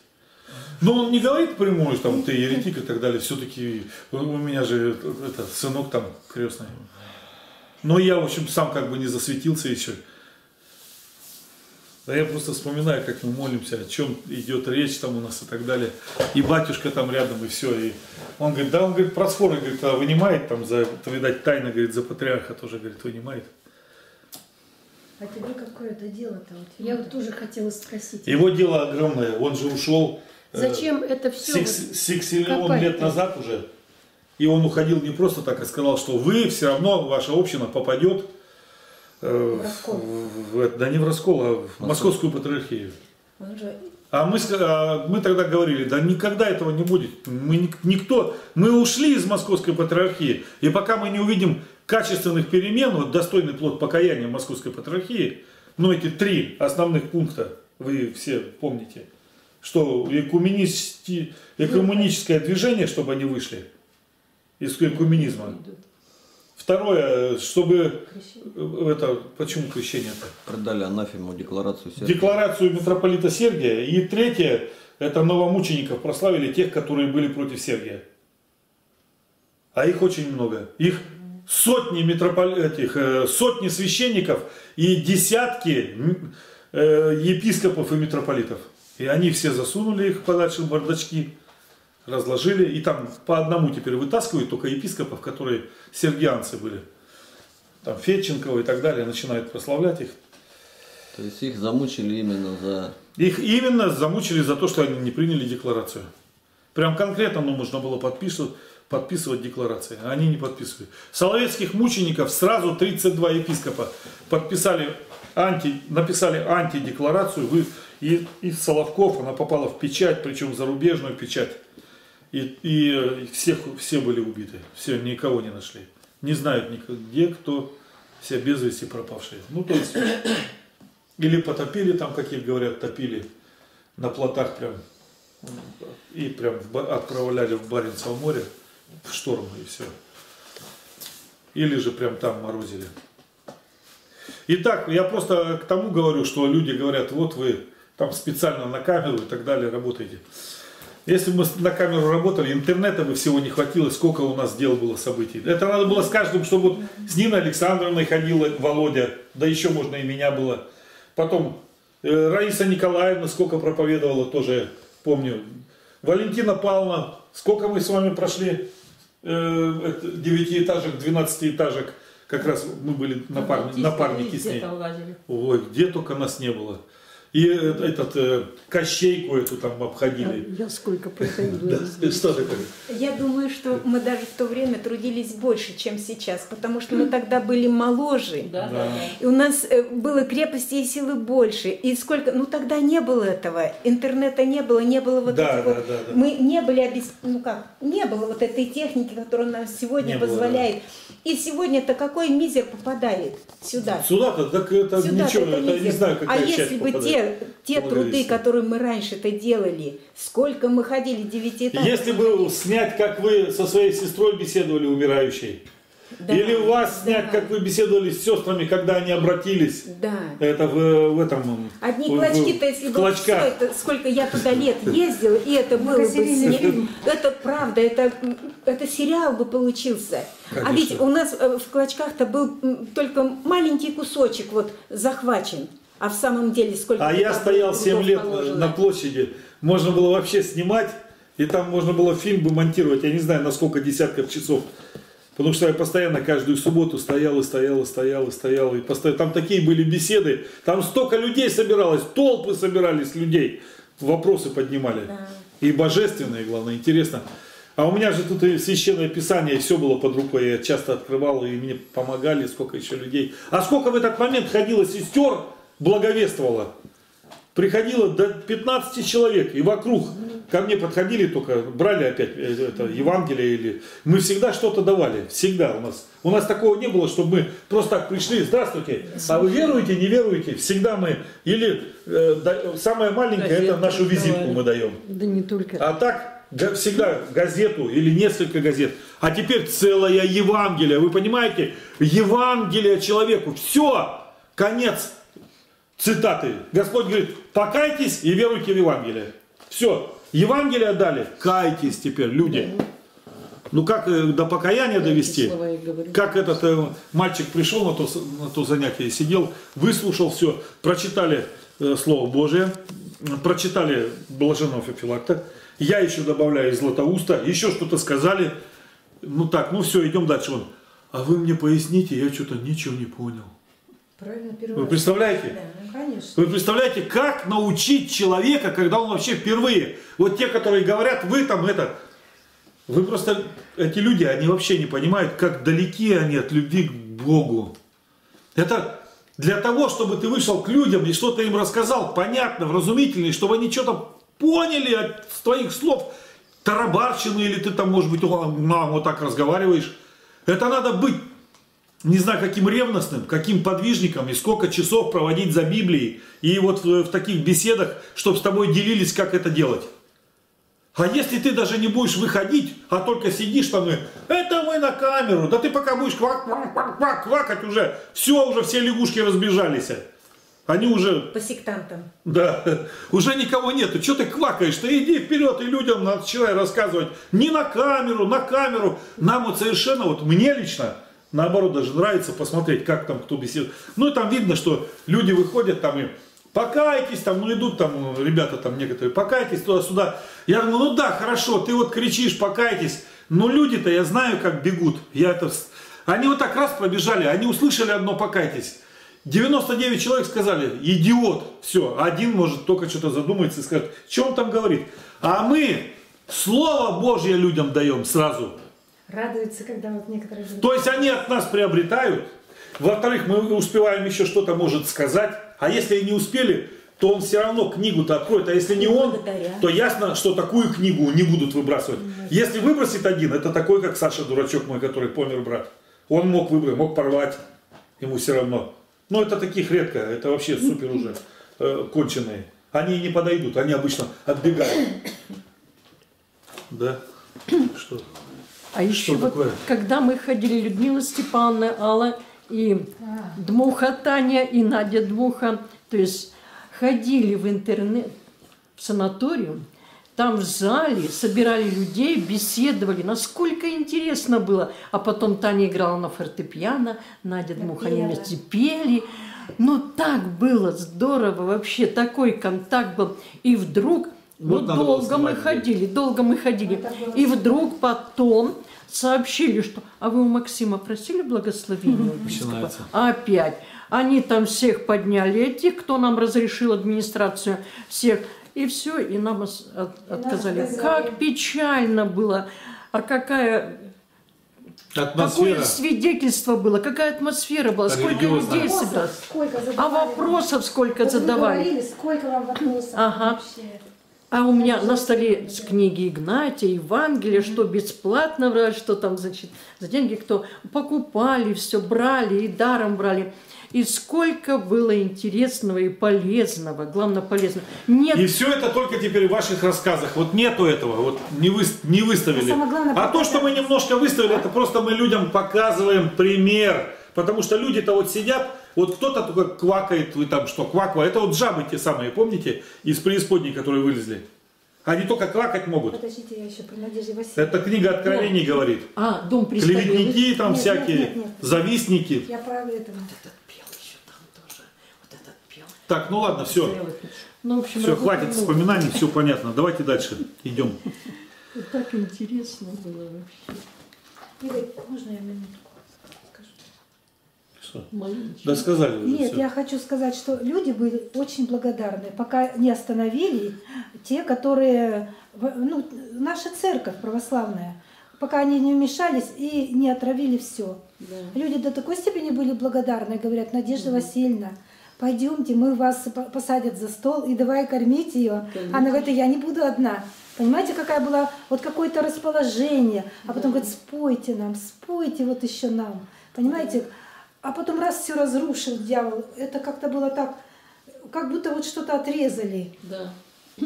B: Но он не говорит прямую, что там ты еретик и так далее. Все-таки у у меня же это, сынок там крестный. Но я, в общем, сам как бы не засветился еще. Да я просто вспоминаю, как мы молимся, о чем идет речь там у нас и так далее. И батюшка там рядом, и все. И он говорит, да, он говорит, просфоры, говорит, а вынимает там за, это, видать, тайна, говорит, за патриарха тоже, говорит, вынимает.
C: А тебе какое-то дело-то? Вот
G: Я вот тоже хотела спросить.
B: Его дело огромное, он же ушел э,
G: Зачем это все?
B: сикс- сиксиллион
G: копать-то?
B: лет назад уже. И он уходил не просто так, а сказал, что вы все равно, ваша община попадет э,
C: В раскол.
B: в- в- да не в раскол, а в московскую патриархию.
C: Он же
B: А мы, а мы тогда говорили, да никогда этого не будет. Мы ник- никто, мы ушли из московской патриархии, и пока мы не увидим качественных перемен, вот достойный плод покаяния московской патриархии, ну эти три основных пункта, вы все помните, что экуменическое движение, чтобы они вышли из экуменизма. Второе, чтобы э, это, почему крещение-то?
D: Продали анафему декларацию сердца.
B: декларацию митрополита Сергия. И третье, это новомучеников прославили тех, которые были против Сергия. А их очень много. Их сотни, митропол... этих, э, сотни священников и десятки э, епископов и митрополитов. И они все засунули их подальше в бардачки, разложили. И там по одному теперь вытаскивают только епископов, которые сергианцы были. Там Федченкова и так далее начинают прославлять их.
D: То есть их замучили именно за...
B: Их именно замучили за то, что они не приняли декларацию. Прям конкретно ну, нужно было подписывать, подписывать декларации. а Они не подписывали. Соловецких мучеников сразу 32 епископа подписали анти, написали антидекларацию. Вы, и из Соловков она попала в печать, причем зарубежную печать. И, и э, всех, все были убиты. Все, никого не нашли. Не знают где, кто, все без вести пропавшие. Ну, то есть, или потопили там, как их говорят, топили на плотах прям. И прям отправляли в Баренцево море в шторм и все. Или же прям там морозили. Итак, я просто к тому говорю, что люди говорят, вот вы там специально на камеру и так далее работаете. Если бы мы на камеру работали, интернета бы всего не хватило, сколько у нас дел было событий. Это надо было с каждым, чтобы вот с Ниной Александровной ходила Володя, да еще можно и меня было. Потом э, Раиса Николаевна сколько проповедовала, тоже помню. Валентина Павловна, сколько мы с вами прошли э, девятиэтажек, двенадцатиэтажек, как раз мы были напарни- напарники с ней. Ой, где только нас не было. И э, этот э, Кощейку эту там обходили.
G: Я сколько проходила.
B: Что такое?
H: Я думаю, что мы даже в то время трудились больше, чем сейчас, потому что мы тогда были моложе. И у нас э, было крепости и силы больше. И сколько, ну тогда не было этого, интернета не было, не было вот
B: да.
H: мы не были обес... ну как, не было вот этой техники, которая нам сегодня позволяет. И сегодня-то какой мизер попадает сюда?
B: Сюда-то, так это ничего,
H: это
B: не знаю, какая
H: а
B: часть
H: если бы
B: попадает.
H: Те, те труды, которые мы раньше-то делали, сколько мы ходили девятиэтажки.
B: Если бы снять, как вы со своей сестрой беседовали умирающей,
H: Да,
B: или у вас снять,
H: да.
B: как вы беседовали с сестрами, когда они обратились,
H: Да.
B: это в, в этом...
H: Одни
B: в-
H: клочки-то, если бы всё это, сколько я туда лет ездила, и это было бы сне-. Это правда, это, это сериал бы получился. А
B: Конечно.
H: ведь у нас э, в клочках-то был только маленький кусочек вот захвачен. А в самом деле сколько...
B: А я стоял
H: трудов
B: 7 лет
H: положено.
B: на площади, можно было вообще снимать, и там можно было фильм бы монтировать, я не знаю, на сколько десятков часов. Потому что я постоянно каждую субботу стоял и стоял и стоял и стоял. И постоянно, там такие были беседы. Там столько людей собиралось, толпы собирались людей. Вопросы поднимали. И божественные, главное, интересно. А у меня же тут и священное писание, все было под рукой. Я часто открывал, и мне помогали, сколько еще людей. А сколько в этот момент ходило сестер, благовествовало. Приходило до 15 человек, и вокруг ко мне подходили только, брали опять э, это Евангелие или... Мы всегда что-то давали, всегда у нас. У нас такого не было, чтобы мы просто так пришли, здравствуйте, а вы веруете, не веруете? Всегда мы, или э, да- самое маленькое, это
G: Газету
B: нашу визитку
G: давали.
B: мы даем.
G: Да не только.
B: А так га- всегда газету или несколько газет. А теперь целое Евангелие. Вы понимаете? Евангелие человеку. Все. Конец цитаты. Господь говорит, покайтесь и веруйте в Евангелие. Все. Евангелие дали. Кайтесь теперь, люди. Ну как э, до покаяния довести? Как этот э, мальчик пришел на то, на то занятие, сидел, выслушал все, прочитали э, Слово Божие, прочитали Блаженного Феофилакта, я еще добавляю из Златоуста, еще что-то сказали, ну так, ну все, идем дальше. Он, а вы мне поясните, я что-то ничего не понял.
C: Правильно, первый
B: Вы
C: раз.
B: представляете?
C: Ну, конечно.
B: Вы представляете, как научить человека, когда он вообще впервые? Вот те, которые говорят, вы там это... Вы просто, эти люди, они вообще не понимают, как далеки они от любви к Богу. Это для того, чтобы ты вышел к людям и что-то им рассказал, понятно, вразумительно, и чтобы они что-то поняли от твоих слов, тарабарщины, или ты там, может быть, «О, мам, вот так разговариваешь. Это надо быть не знаю, каким ревностным, каким подвижником и сколько часов проводить за Библией и вот в, в таких беседах, чтобы с тобой делились, как это делать. А если ты даже не будешь выходить, а только сидишь там и это мы на камеру, да ты пока будешь квак, квак, квак, квак, квакать уже, все, уже все лягушки разбежались. Они уже
H: По сектантам.
B: да, уже никого нету. Что ты квакаешь? Ты иди вперед и людям начинай рассказывать. Не на камеру, на камеру. Нам вот совершенно, вот мне лично, наоборот, даже нравится посмотреть, как там кто беседует. Ну и там видно, что люди выходят там и покайтесь, там, ну идут там ребята там некоторые, покайтесь туда-сюда. Я думаю, ну да, хорошо, ты вот кричишь, покайтесь. Но люди-то, я знаю, как бегут. Я это... Они вот так раз пробежали, они услышали одно покайтесь. 99 человек сказали, идиот, все, один может только что-то задумается и скажет, что он там говорит. А мы Слово Божье людям даем сразу.
C: Радуется, когда вот некоторые...
B: То есть они от нас приобретают. Во-вторых, мы успеваем еще что-то может сказать. А если не успели, то он все равно книгу-то откроет. А если не он, то ясно, что такую книгу не будут выбрасывать. Если выбросит один, это такой, как Саша, дурачок мой, который помер брат. Он мог выбрать, мог порвать. Ему все равно. Но это таких редко. Это вообще супер уже э, конченые. Они не подойдут, они обычно отбегают. Да? Что?
G: А еще вот,
B: такое?
G: когда мы ходили, Людмила Степановна, Алла и Дмуха Таня, и Надя Дмуха, то есть ходили в интернет, в санаториум, там в зале собирали людей, беседовали, насколько интересно было. А потом Таня играла на фортепиано, Надя Дмуха, они вместе пели. Ну, так было здорово, вообще такой контакт был. И вдруг, ну,
B: Вот
G: долго мы ходили, долго мы ходили. И вдруг потом сообщили, что а вы у Максима просили благословения у епископа?»
B: Начинается.
G: Опять. Они там всех подняли, этих, кто нам разрешил администрацию, всех. И все, и нам ос- от- отказали. Как печально было. А какая,
B: Атмосфера.
G: какое свидетельство было, какая атмосфера была, сколько людей собралось. А вопросов сколько
C: Вот вы
G: задавали.
C: говорили, сколько вам вопросов
G: Ага.
C: вообще.
G: А у меня на столе с книги Игнатия, Евангелие, что бесплатно брали, что там, значит, за деньги кто покупали, все брали и даром брали. И сколько было интересного и полезного, главное полезного. Нет,
B: И все это только теперь в ваших рассказах. Вот нету этого, вот не, вы, не выставили.
C: А самое главное,
B: а то, что мы немножко выставили, это просто мы людям показываем пример. Потому что люди-то вот сидят, вот кто-то только квакает, вы там что, кваква, это вот жабы те самые, помните, из преисподней, которые вылезли. Они только квакать могут.
C: Подождите, я еще про Надежду Васильевну.
B: Это книга Откровений говорит.
G: а, дом престарелых.
B: Клеветники там
C: Нет,
B: всякие,
C: нет, нет, нет.
B: завистники.
C: Я про это.
G: Этот пел еще там тоже. Вот этот пел.
B: Так, ну ладно, все.
G: Ну, в общем,
B: Все, хватит
G: много.
B: вспоминаний, все понятно. Давайте дальше идем.
G: Так интересно было вообще.
C: Игорь, можно я минутку скажу?
B: Что?
G: Маленький.
B: Да сказали уже
C: Нет,
B: всё.
C: я хочу сказать, что люди были очень благодарны, пока не остановили те, которые, ну, наша церковь православная, пока они не вмешались и не отравили все.
G: Да.
C: Люди до такой степени были благодарны, говорят, Надежда Васильевна, пойдемте, мы вас по- посадят за стол и давай кормить ее.
G: Конечно.
C: Она говорит, я не буду одна. Понимаете, какая была вот какое-то расположение, а потом говорит, спойте нам, спойте вот еще нам. Понимаете? А потом раз все разрушил дьявол, это как-то было так, как будто вот что-то отрезали
G: Да.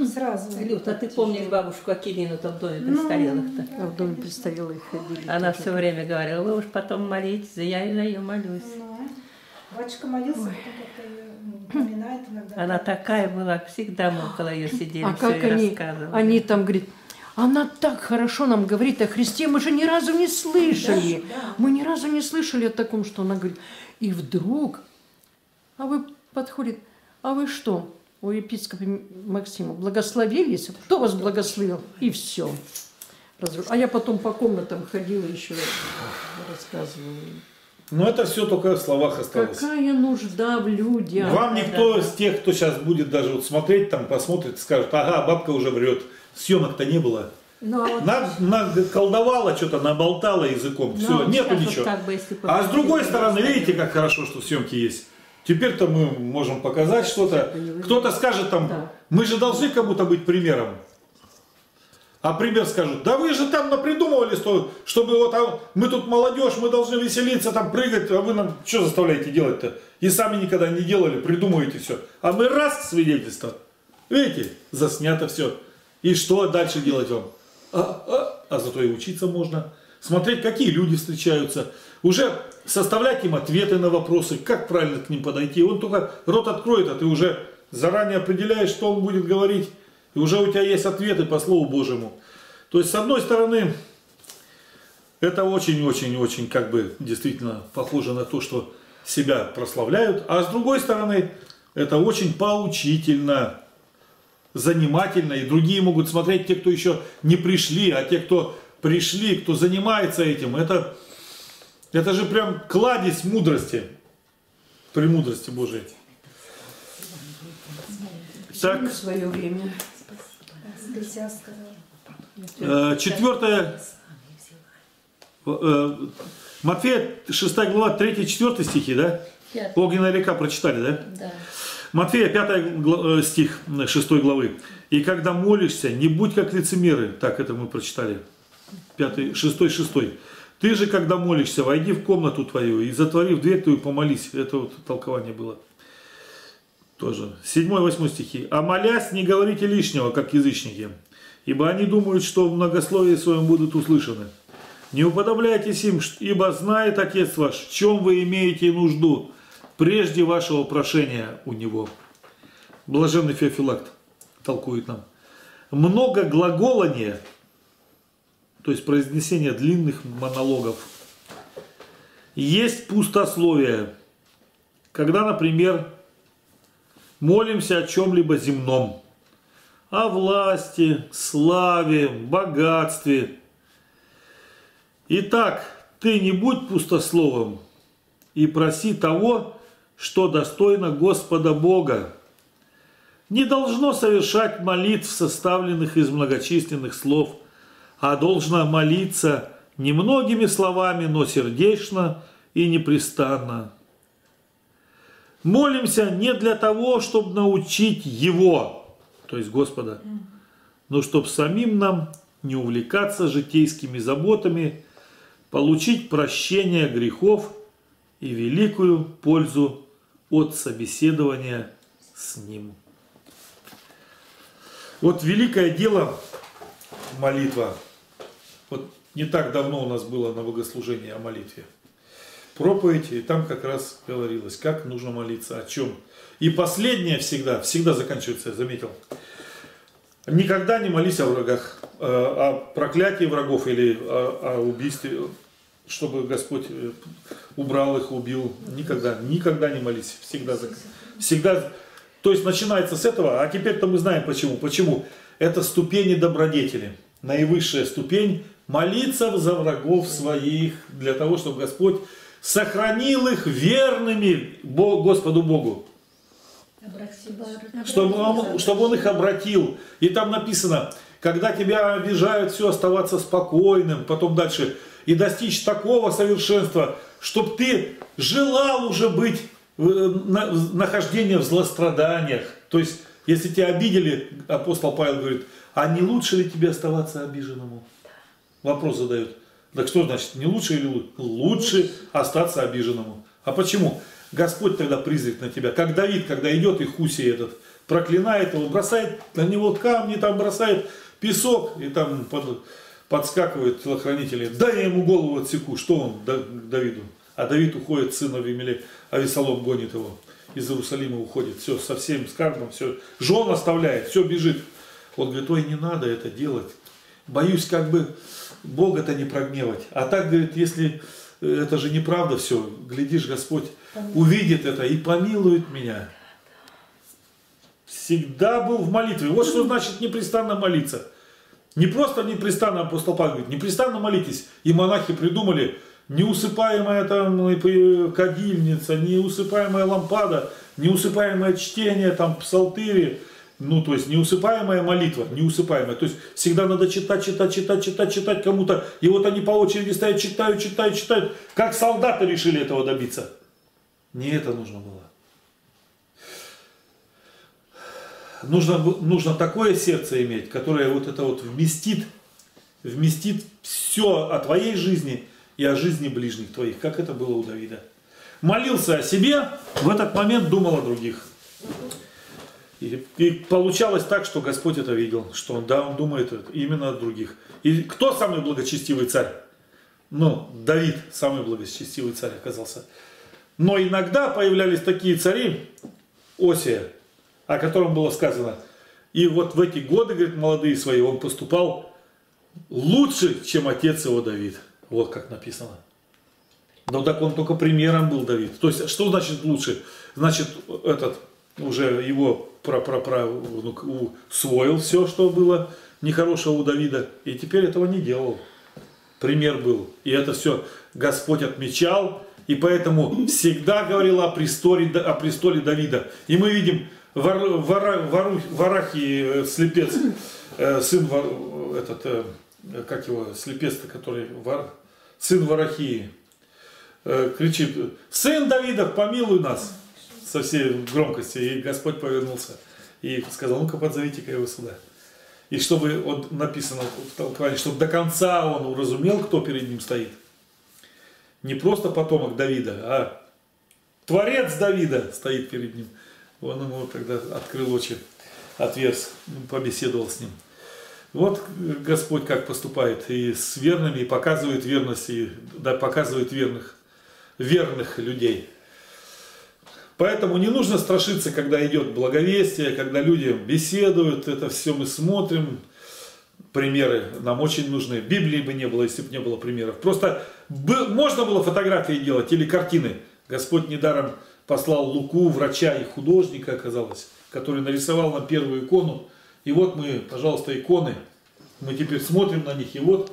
C: сразу.
E: Люд, а ты помнишь бабушку Акелину там в доме
C: Ну,
E: престарелых-то?
G: А в доме престарелых ходили.
E: Она
G: тоже.
E: все время говорила, вы уж потом молитесь, я и за нее молюсь.
C: Ну, Батюшка молился, ее ну.
E: Она такая была, всегда мы около ее сидели,
G: А
E: все
G: как
E: и
G: они,
E: рассказывали.
G: они там говорят, она так хорошо нам говорит о Христе, мы же ни разу не слышали. Мы ни разу не слышали о таком, что она говорит. И вдруг, а вы подходит, а вы что, у епископа Максима благословились? Кто вас благословил? И все. А я потом по комнатам ходила еще рассказывала.
B: Но это все только в словах осталось.
G: Какая нужда в людях.
B: Вам никто из тех, кто сейчас будет даже вот смотреть, там посмотрит, скажет, ага, бабка уже врет. Съемок-то не было.
G: Ну, а вот
B: На, наколдовала что-то, наболтала языком.
E: Ну,
B: Все,
E: вот
B: нету
E: сейчас вот
B: ничего.
E: как бы, если
B: А с другой стороны,
E: то
B: видите, как хорошо, что съемки есть. Теперь-то мы можем показать что-то. Кто-то скажет там,
G: Да.
B: мы же должны кому-то быть примером. А пример скажут, да вы же там напридумывали, что, чтобы вот а, мы тут молодежь, мы должны веселиться, там прыгать, а вы нам что заставляете делать-то? И сами никогда не делали, придумываете все. А мы раз свидетельство. Видите, заснято все. И что дальше делать вам? А, а, а зато и учиться можно. Смотреть, какие люди встречаются. Уже составлять им ответы на вопросы, как правильно к ним подойти. Он только рот откроет, а ты уже заранее определяешь, что он будет говорить. И уже у тебя есть ответы по Слову Божьему. То есть, с одной стороны, это очень-очень-очень как бы действительно похоже на то, что себя прославляют. А с другой стороны, это очень поучительно, занимательно. И другие могут смотреть, те, кто еще не пришли, а те, кто пришли, кто занимается этим. Это, это же прям кладезь мудрости, премудрости Божией. Так,
G: в свое время.
B: Э, Четвертое, э, Матфея 6 глава 3-4 стихи, да? Огненная река прочитали, да?
F: Да.
B: Матфея 5 гла- э, стих 6 главы. «И когда молишься, не будь как лицемеры». Так, это мы прочитали. 5, 6, 6. «Ты же, когда молишься, войди в комнату твою и, затворив дверь твою, помолись». Это вот толкование было. Тоже. 7-8 стихи. «А молясь, не говорите лишнего, как язычники, ибо они думают, что в многословии своем будут услышаны. Не уподобляйтесь им, ибо знает Отец ваш, в чем вы имеете нужду, прежде вашего прошения у Него». Блаженный Феофилакт толкует нам. Много глаголания, то есть произнесение длинных монологов, есть пустословие, когда, например, молимся о чем-либо земном, о власти, славе, богатстве. Итак, ты не будь пустословом и проси того, что достойно Господа Бога. Не должно совершать молитв, составленных из многочисленных слов, а должно молиться немногими словами, но сердечно и непрестанно. Молимся не для того, чтобы научить Его, то есть Господа, но чтобы самим нам не увлекаться житейскими заботами, получить прощение грехов и великую пользу от собеседования с Ним. Вот великое дело молитва. Вот не так давно у нас было на богослужении о молитве. Проповедь, и там как раз говорилось, как нужно молиться, о чем. И последнее всегда, всегда заканчивается, я заметил. Никогда не молись о врагах, э, о проклятии врагов или о, о убийстве, чтобы Господь э, убрал их, убил. Никогда, никогда не молись. Всегда, всегда. То есть начинается с этого, а теперь-то мы знаем почему. Почему? Это ступени добродетели. Наивысшая ступень молиться за врагов своих, для того, чтобы Господь сохранил их верными Господу Богу. Чтобы он, чтобы он их обратил. И там написано, когда тебя обижают, все, оставаться спокойным, потом дальше, и достичь такого совершенства, чтобы ты желал уже быть э, на- нахождение в злостраданиях. То есть, если тебя обидели, апостол Павел говорит, а не лучше ли тебе оставаться обиженному? Вопрос задают. Так что значит, не лучше или лучше? Лучше остаться обиженному. А почему? Господь тогда призрит на тебя. Как Давид, когда идет и Хуси этот, проклинает его, бросает на него камни, там бросает песок, и там под- подскакивают телохранители. Дай я ему голову отсеку. Что он Да- Давиду? А Давид уходит, сын Авимеле, а Весолом гонит его. Из Иерусалима уходит. Все, со всем скарбом, все. Жен оставляет, все бежит. Он говорит, ой, не надо это делать. Боюсь, как бы Бога-то не прогневать. А так, говорит, если э, это же неправда все, глядишь, Господь увидит это и помилует меня. Всегда был в молитве. Вот что значит непрестанно молиться. Не просто непрестанно, апостол Павел говорит, непрестанно молитесь. И монахи придумали неусыпаемая там э, кадильница, неусыпаемая лампада, неусыпаемое чтение, там псалтыри, ну, то есть неусыпаемая молитва, неусыпаемая. То есть всегда надо читать, читать, читать, читать, читать кому-то. И вот они по очереди стоят, читают, читают, читают. Как солдаты решили этого добиться. Не это нужно было. Нужно, нужно такое сердце иметь, которое вот это вот вместит, вместит все о твоей жизни и о жизни ближних твоих, как это было у Давида. Молился о себе, в этот момент думал о других. И, и получалось так, что Господь это видел, что он, да, он думает именно о других. И кто самый благочестивый царь? Ну, Давид самый благочестивый царь оказался. Но иногда появлялись такие цари, Осия, о котором было сказано. И вот в эти годы, говорит, молодые свои, он поступал лучше, чем отец его Давид. Вот как написано. Но так он только примером был Давид. То есть, что значит лучше? Значит, этот уже его прапраправнук усвоил все, что было нехорошего у Давида, и теперь этого не делал. Пример был. И это все Господь отмечал, и поэтому всегда говорил о престоле, о престоле Давида. И мы видим Вар, Вара- Вару- Варахи, э, слепец, э, сын Вар- этот, э, как его, слепец-то, который, Вар- сын Варахии, кричит, сын Давидов, помилуй нас со всей громкости. И Господь повернулся и сказал, ну-ка подзовите-ка его сюда. И чтобы, вот написано в толковании, чтобы до конца он уразумел, кто перед ним стоит. Не просто потомок Давида, а Творец Давида стоит перед ним. Он ему тогда открыл очи, отверз, побеседовал с ним. Вот Господь как поступает и с верными, и показывает верность, и да, показывает верных, верных людей. Поэтому не нужно страшиться, когда идет благовестие, когда люди беседуют, это все мы смотрим. Примеры нам очень нужны. Библии бы не было, если бы не было примеров. Просто можно было фотографии делать или картины. Господь недаром послал Луку, врача и художника, оказалось, который нарисовал нам первую икону. И вот мы, пожалуйста, иконы. Мы теперь смотрим на них. И вот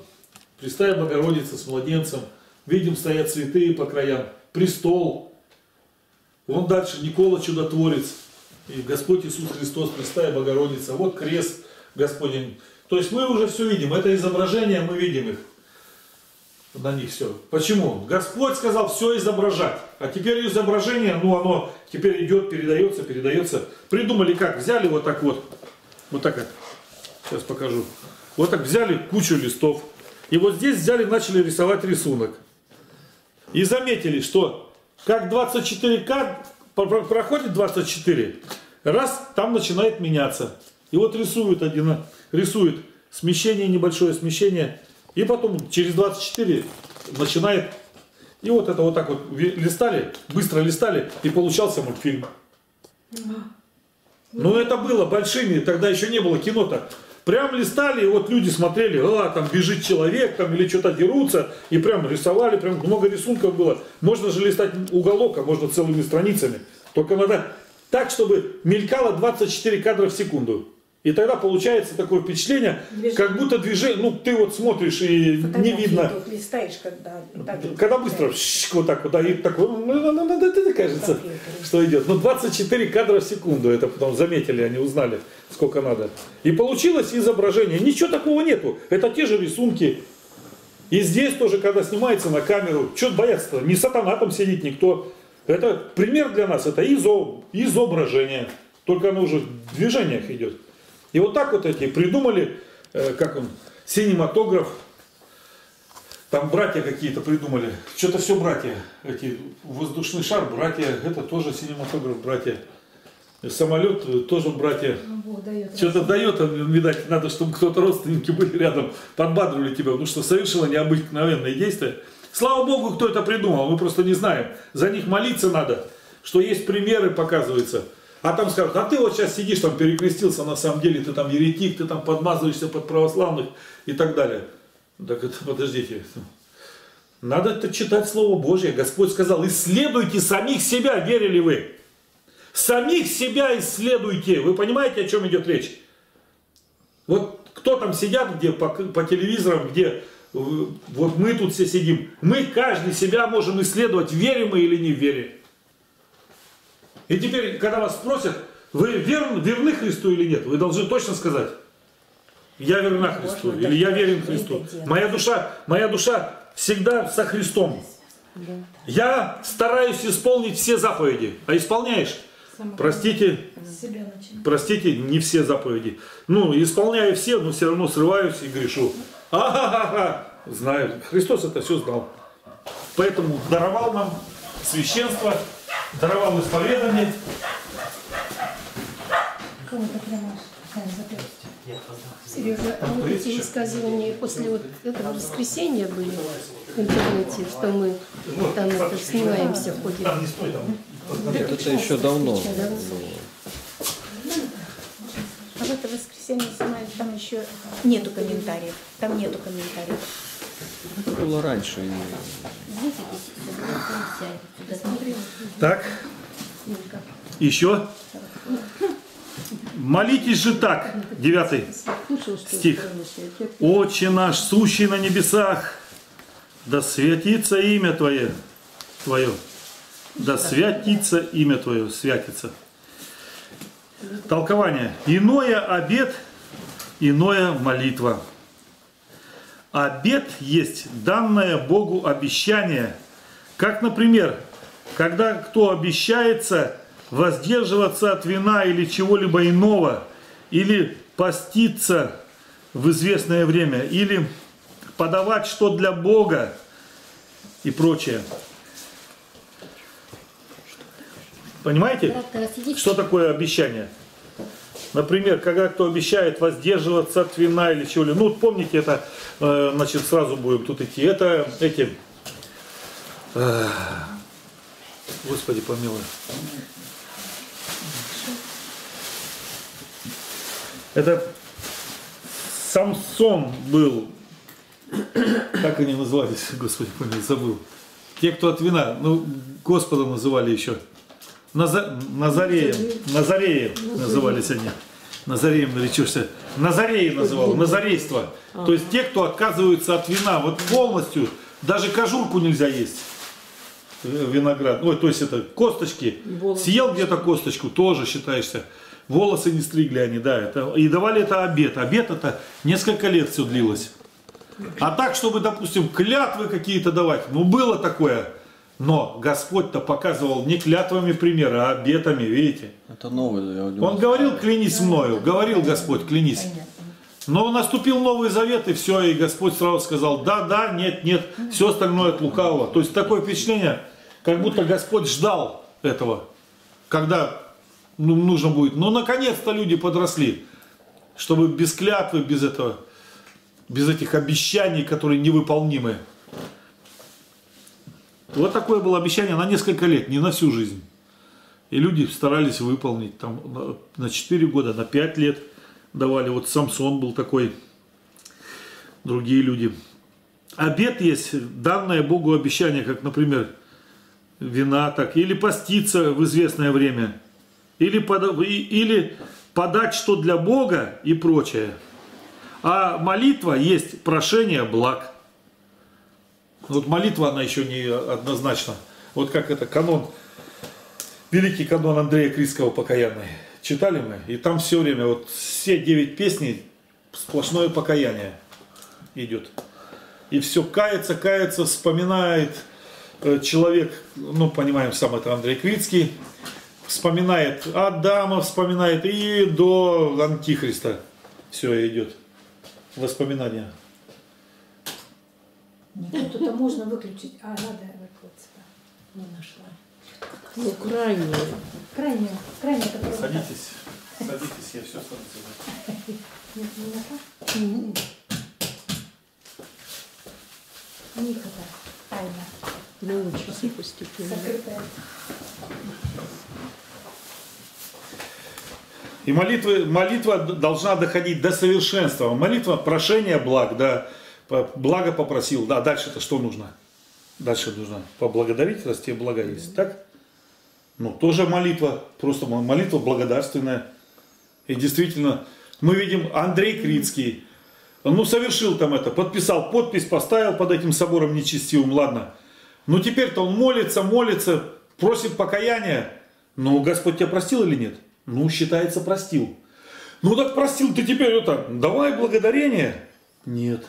B: Престая Богородица с младенцем. Видим, стоят цветы по краям. Престол, Вон дальше Никола Чудотворец и Господь Иисус Христос, Престая Богородица. Вот крест Господень. То есть мы уже все видим. Это изображение, мы видим их. На них все. Почему? Господь сказал все изображать. А теперь изображение, ну оно теперь идет, передается, передается. Придумали как? Взяли вот так вот. Вот так вот. Сейчас покажу. Вот так взяли кучу листов. И вот здесь взяли, начали рисовать рисунок. И заметили, что как 24К про- про- проходит 24, раз, там начинает меняться. И вот рисуют один, рисует смещение, небольшое смещение, и потом через 24 начинает, и вот это вот так вот листали, быстро листали, и получался мультфильм. Ну это было большими, тогда еще не было кино-то. Прям листали, и вот люди смотрели, а, там бежит человек, там или что-то дерутся, и прям рисовали, прям много рисунков было. Можно же листать уголок, а можно целыми страницами. Только надо так, чтобы мелькало 24 кадра в секунду. И тогда получается такое впечатление, как будто движение, ну ты вот смотришь и не видно.
H: Тут листаешь, когда... так
B: Когда быстро щик, вот так вот, да, и такой, ну, ну, ну, кажется, что идет. Ну, 24 кадра в секунду, это потом заметили, они узнали, сколько надо. И получилось изображение. Ничего такого нету. Это те же рисунки. И здесь тоже, когда снимается на камеру, что бояться-то? Не сатана там сидит никто. Это пример для нас, это изо, изображение. Только оно уже в движениях идет. И вот так вот эти придумали, э, как он, синематограф, там братья какие-то придумали. Что-то все братья. Эти воздушный шар, братья, это тоже синематограф, братья. Самолет э, тоже братья.
C: Ну, дает.
B: Что-то дает, он, видать, надо, чтобы кто-то родственники были рядом, подбадривали тебя, потому что совершила необыкновенные действия. Слава Богу, кто это придумал, мы просто не знаем. За них молиться надо, что есть примеры, показывается. А там скажут, а ты вот сейчас сидишь, там перекрестился, на самом деле ты там еретик, ты там подмазываешься под православных и так далее. Так это, подождите. Надо это читать Слово Божье. Господь сказал, исследуйте самих себя, верили вы. Самих себя исследуйте. Вы понимаете, о чем идет речь? Вот кто там сидят, где по, по телевизорам, где э, вот мы тут все сидим. Мы каждый себя можем исследовать, верим мы или не верим. И теперь, когда вас спросят, вы верны, верны Христу или нет, вы должны точно сказать, я верна Христу,
H: Можно
B: или я верен Христу. Моя душа, моя душа всегда со Христом. Я стараюсь исполнить все заповеди. А исполняешь? Простите, простите, не все заповеди. Ну, исполняю все, но все равно срываюсь и грешу. А-ха-ха-ха. Знаю, Христос это все знал. Поэтому даровал нам священство, даровал исповедание.
C: Кого-то прямо.
I: Сережа, а вот эти высказывания после вот этого воскресенья были в интернете, что мы там это, снимаемся, ходим.
B: Там не стой, там.
D: Нет, это еще давно.
I: Да?
H: А в это воскресенье снимают, там еще нету комментариев. Там нету комментариев.
D: Это было раньше.
B: Так, еще. Молитесь же так, девятый стих. Отче наш, сущий на небесах, да святится имя Твое, Твое, да святится имя Твое, святится. Толкование. Иное обед, иное молитва. Обед есть данное Богу обещание. Как, например, когда кто обещается воздерживаться от вина или чего-либо иного, или поститься в известное время, или подавать что для Бога и прочее. Понимаете, что такое обещание? Например, когда кто обещает воздерживаться от вина или чего-либо. Ну, вот помните, это, э, значит, сразу будем тут идти. Это эти... э, Господи, помилуй. Это Самсон был. Как они назывались? Господи, помилуй, забыл. Те, кто от вина, ну, Господа называли еще. Наза... Назареем. Назареем назывались они. Назареем наречешься. Назареи называл. Назарейство. То есть те, кто отказываются от вина. Вот полностью. Даже кожурку нельзя есть. Э, Виноград. Ой, то есть это косточки.
G: волосы.
B: Съел где-то косточку, тоже считаешься. Волосы не стригли они, да. Это, и давали это обед. Обед это несколько лет все длилось. А так, чтобы, допустим, клятвы какие-то давать, ну было такое. Но Господь-то показывал не клятвами примера, а обетами, видите.
D: Это новое. я
B: Он говорил, клянись мною, говорил Господь, клянись. Но наступил Новый Завет, и все, и Господь сразу сказал, да, да, нет, нет, все остальное от лукавого. То есть такое впечатление, как будто Господь ждал этого, когда ну, нужно будет. Но наконец-то люди подросли, чтобы без клятвы, без этого, без этих обещаний, которые невыполнимы. Вот такое было обещание на несколько лет, не на всю жизнь. И люди старались выполнить там на- на 4 года, на 5 лет давали. Вот Самсон был такой, другие люди. Обед есть, данное Богу обещание, как, например, вина, так, или поститься в известное время, или, пода- или подать что для Бога и прочее. А молитва есть прошение благ. Вот молитва, она еще не однозначна. Вот как это канон, великий канон Андрея Критского покаянный. Читали мы, и там все время, вот все девять песней, сплошное покаяние идет. И все кается, кается, вспоминает э, человек, ну, понимаем, сам это Андрей Критский, вспоминает Адама, вспоминает и до Антихриста все идет. Воспоминания.
C: Нет, это можно выключить. А, надо выключить.
G: Не нашла. Ну, крайне.
C: Крайне, крайне это просто.
B: Садитесь, садитесь, я все сам сделаю.
C: Нет, не нашла? Никогда. Тайна.
G: Научишься постепенно.
C: Закрытая.
B: И молитва, молитва должна доходить до совершенства. Молитва прошения благ, да, по- благо попросил, да, дальше-то что нужно? Дальше нужно поблагодарить, раз тебе блага есть, так? Ну, тоже молитва, просто мо- молитва благодарственная. И действительно, мы видим Андрей Критский, ну, совершил там это, подписал подпись, поставил под этим собором нечестивым, ладно. Ну, теперь-то он молится, молится, просит покаяния. Ну, Господь тебя простил или нет? Ну, считается, простил. Ну, так простил, ты теперь это, давай благодарение. Нет.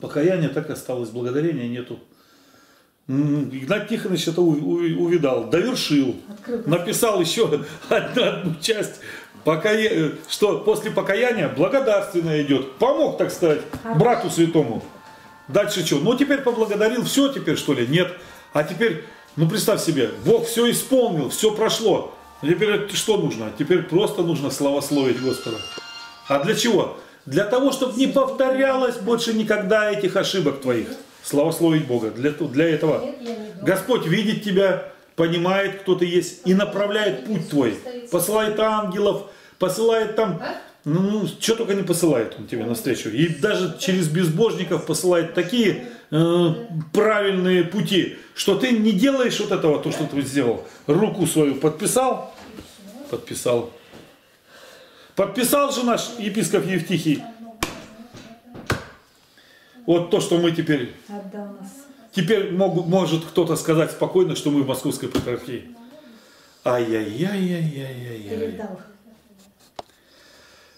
B: Покаяние так осталось, благодарения нету. Игнат Тихонович это увидал, довершил,
C: Открыл.
B: написал еще одну, часть, покая- э, что после покаяния благодарственное идет. Помог, так сказать, брату святому. Дальше что? Ну теперь поблагодарил, все теперь что ли? Нет. А теперь, ну представь себе, Бог все исполнил, все прошло. Теперь что нужно? Теперь просто нужно славословить Господа. А для чего? Для того, чтобы не повторялось больше никогда этих ошибок твоих. Славословить Бога. Для, для этого. Господь видит тебя, понимает, кто ты есть, и направляет путь твой. Посылает ангелов, посылает там, ну, что только не посылает он тебе навстречу. И даже через безбожников посылает такие э, правильные пути, что ты не делаешь вот этого, то, что ты сделал. Руку свою подписал, подписал. Подписал же наш епископ Евтихий. Вот то, что мы теперь
C: Отдал нас.
B: Теперь могут, может кто-то сказать спокойно, что мы в Московской патриархии. Ай-яй-яй-яй-яй-яй.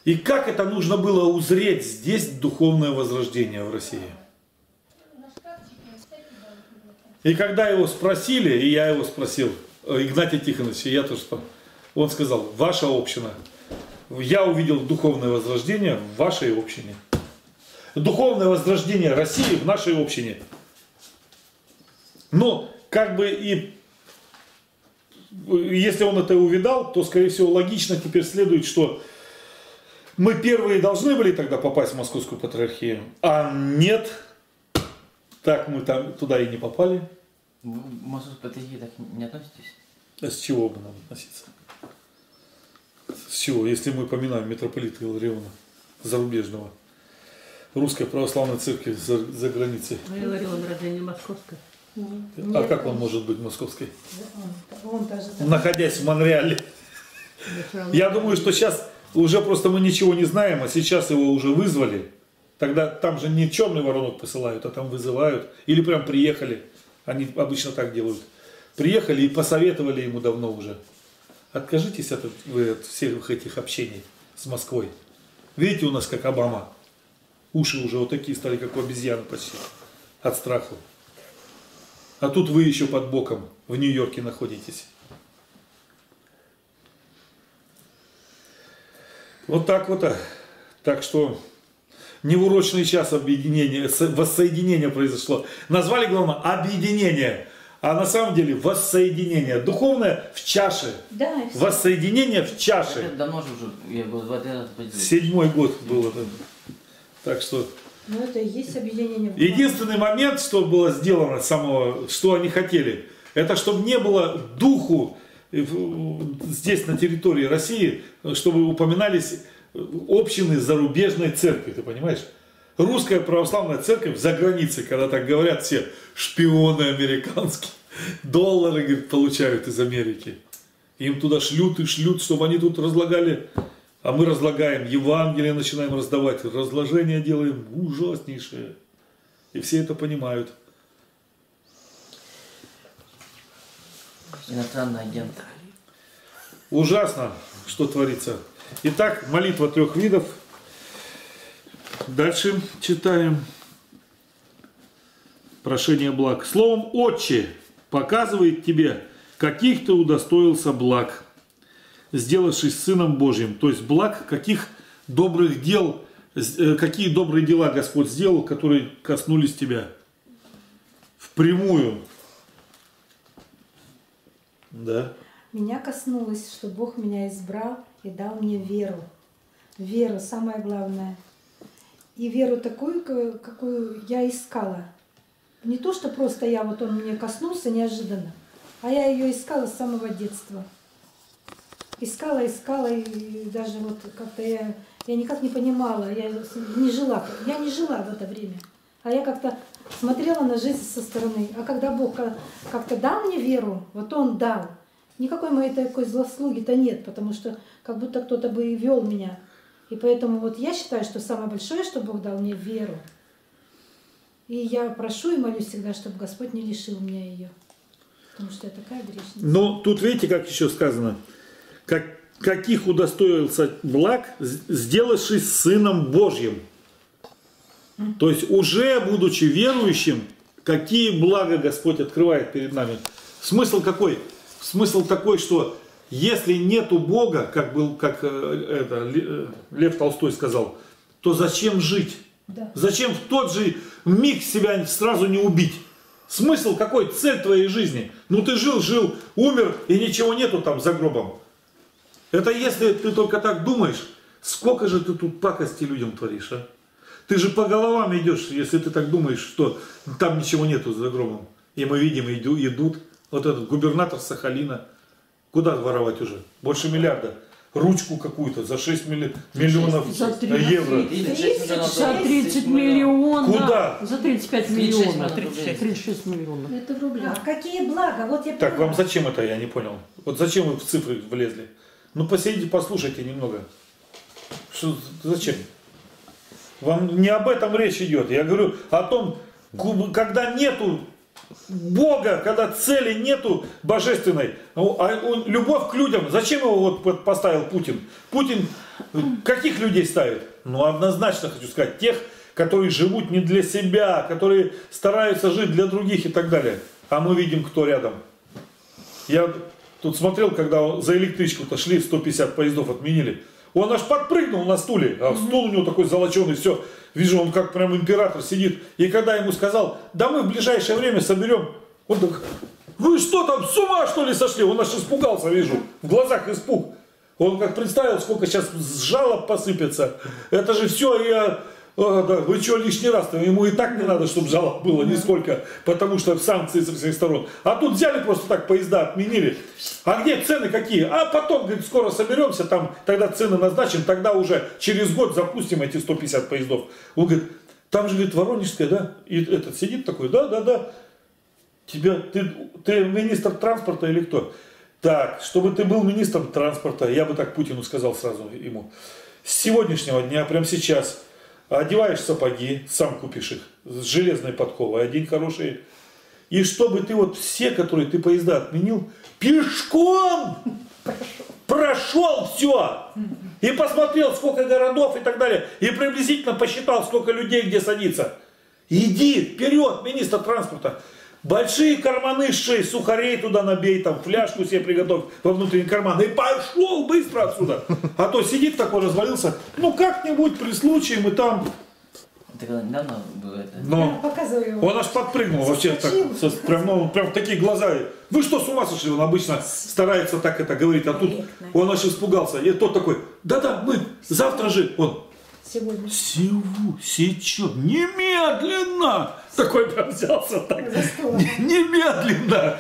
B: И как это нужно было узреть здесь духовное возрождение в России? И когда его спросили, и я его спросил, э, Игнатий Тихонович, и я тоже спрашивал, он сказал, ваша община, я увидел духовное возрождение в вашей общине. Духовное возрождение России в нашей общине. Но как бы и если он это увидал, то, скорее всего, логично теперь следует, что мы первые должны были тогда попасть в Московскую патриархию, а нет, так мы там туда и не попали.
J: Московской патриархии так не относитесь?
B: А с чего бы нам относиться? С чего, если мы поминаем митрополита Илариона зарубежного, русской православной церкви за, за границей?
G: Ну, говорила, вроде не московская.
B: А как он может быть московской?
C: Он, он даже.
B: Находясь в Монреале. Я думаю, что сейчас уже просто мы ничего не знаем, а сейчас его уже вызвали. Тогда там же не черный воронок посылают, а там вызывают. Или прям приехали. Они обычно так делают. Приехали и посоветовали ему давно уже. Откажитесь от, от всех этих общений с Москвой. Видите, у нас как Обама. Уши уже вот такие стали, как у обезьяны почти. От страха. А тут вы еще под боком в Нью-Йорке находитесь. Вот так вот. а. Так что неурочный час объединения, воссоединения произошло. Назвали, главное, объединение. А на самом деле воссоединение. Духовное в чаше.
C: Да.
B: Воссоединение в
J: Это
B: чаше.
J: давно же уже, я был раза поделюсь.
B: Седьмой год был это. Так что
C: Ну, это и есть объединение. в
B: единственный момент, что было сделано самого, что они хотели, это чтобы не было духу э, в- здесь на территории России, чтобы упоминались общины зарубежной церкви, ты понимаешь? Русская православная церковь за границей, когда так говорят все шпионы американские, доллары говорит, получают из Америки. Им туда шлют и шлют, чтобы они тут разлагали А мы разлагаем Евангелие, начинаем раздавать, разложение делаем ужаснейшее. И все это понимают.
J: Иностранный агент.
B: Ужасно, что творится. Итак, молитва трех видов. Дальше читаем. Прошение благ. Словом, Отче показывает тебе, каких ты удостоился благ, сделавшись Сыном Божьим. То есть благ, каких добрых дел, э, какие добрые дела Господь сделал, которые коснулись тебя. Впрямую. Да.
C: Меня коснулось, что Бог меня избрал и дал мне веру. Веру, самое главное. И веру такую, ка- какую я искала. Не то, что просто я, вот он мне коснулся неожиданно, а я ее искала с самого детства. Искала, искала, и даже вот как-то я, я никак не понимала, я не жила, я не жила в это время. А я как-то смотрела на жизнь со стороны. А когда Бог ка- как-то дал мне веру, вот Он дал, никакой моей такой заслуги-то нет, потому что как будто кто-то бы и вел меня. И поэтому вот я считаю, что самое большое, что Бог дал мне веру. И я прошу и молюсь всегда, чтобы Господь не лишил меня ее. Потому что я такая грешница.
B: Но тут видите, как еще сказано, как, каких удостоился благ, сделавшись сыном Божьим. То есть уже будучи верующим, какие блага Господь открывает перед нами. Смысл какой? Смысл такой, что если нету Бога, как был, как э, это, э, Лев Толстой сказал, то зачем жить?
C: Да.
B: Зачем в тот же миг себя сразу не убить? Смысл какой? Цель твоей жизни? Ну ты жил, жил, умер, и ничего нету там за гробом. Это если ты только так думаешь, сколько же ты тут пакости людям творишь, а? Ты же по головам идешь, если ты так думаешь, что там ничего нету за гробом. И мы видим, иду- идут. Вот этот губернатор Сахалина. Куда воровать уже? Больше миллиарда. Ручку какую-то за 6 милли- миллионов
G: За три-
B: евро.
J: 36 миллионов
G: За
J: долларов.
G: 30 миллионов.
B: Куда?
G: За 35
J: 36
G: миллионов.
J: миллионов
G: 36, 36 миллионов.
I: Это в рублях.
C: А какие блага? Вот я
B: Так, вам зачем это, я не понял. Вот зачем вы в цифры влезли? Ну, посидите, послушайте немного. Что, зачем? Вам не об этом речь идет. Я говорю о том, когда нету Бога, когда цели нету божественной, ну, а любовь к людям, зачем его вот поставил Путин? Путин э, каких людей ставит? Ну, однозначно хочу сказать, тех, которые живут не для себя, которые стараются жить для других и так далее. А мы видим, кто рядом. Я тут смотрел, когда за электричку-то шли, 150 поездов отменили. Он аж подпрыгнул на стуле, а стул у него такой золоченый, все. Вижу, он как прям император сидит. И когда ему сказал, да мы в ближайшее время соберем, он так, вы что там, с ума что ли сошли? Он аж испугался, вижу, в глазах испуг. Он как представил, сколько сейчас жалоб посыпется. Это же все, я... А, да, вы что лишний раз -то? Ему и так не надо, чтобы жалоб было нисколько, потому что санкции со всех сторон. А тут взяли просто так поезда, отменили. А где цены какие? А потом, говорит, скоро соберемся, там тогда цены назначим, тогда уже через год запустим эти 150 поездов. Он говорит, там же, говорит, Воронежская, да? И этот сидит такой, да, да, да. Тебя, ты, ты министр транспорта или кто? Так, чтобы ты был министром транспорта, я бы так Путину сказал сразу ему. С сегодняшнего дня, прямо сейчас, одеваешь сапоги, сам купишь их, с железной подковой, одень хорошие. И чтобы ты вот все, которые ты поезда отменил, пешком прошел все. И посмотрел, сколько городов и так далее. И приблизительно посчитал, сколько людей где садится. Иди вперед, министр транспорта. Большие карманы шеи, сухарей туда набей, там фляжку себе приготовь во внутренний карман. И пошел быстро отсюда. А то сидит такой, развалился. Ну как-нибудь при случае мы там...
J: Это когда недавно было это?
B: Но
C: его.
B: он аж подпрыгнул вообще так, со- прям, ну, прям такие глаза. Вы что, с ума сошли? Он обычно старается так это говорить, а тут он аж испугался. И тот такой, да-да, мы завтра же. Он,
C: Сегодня.
B: Севу, сейчас, немедленно! Такой прям взялся так.
C: За стол.
B: Немедленно!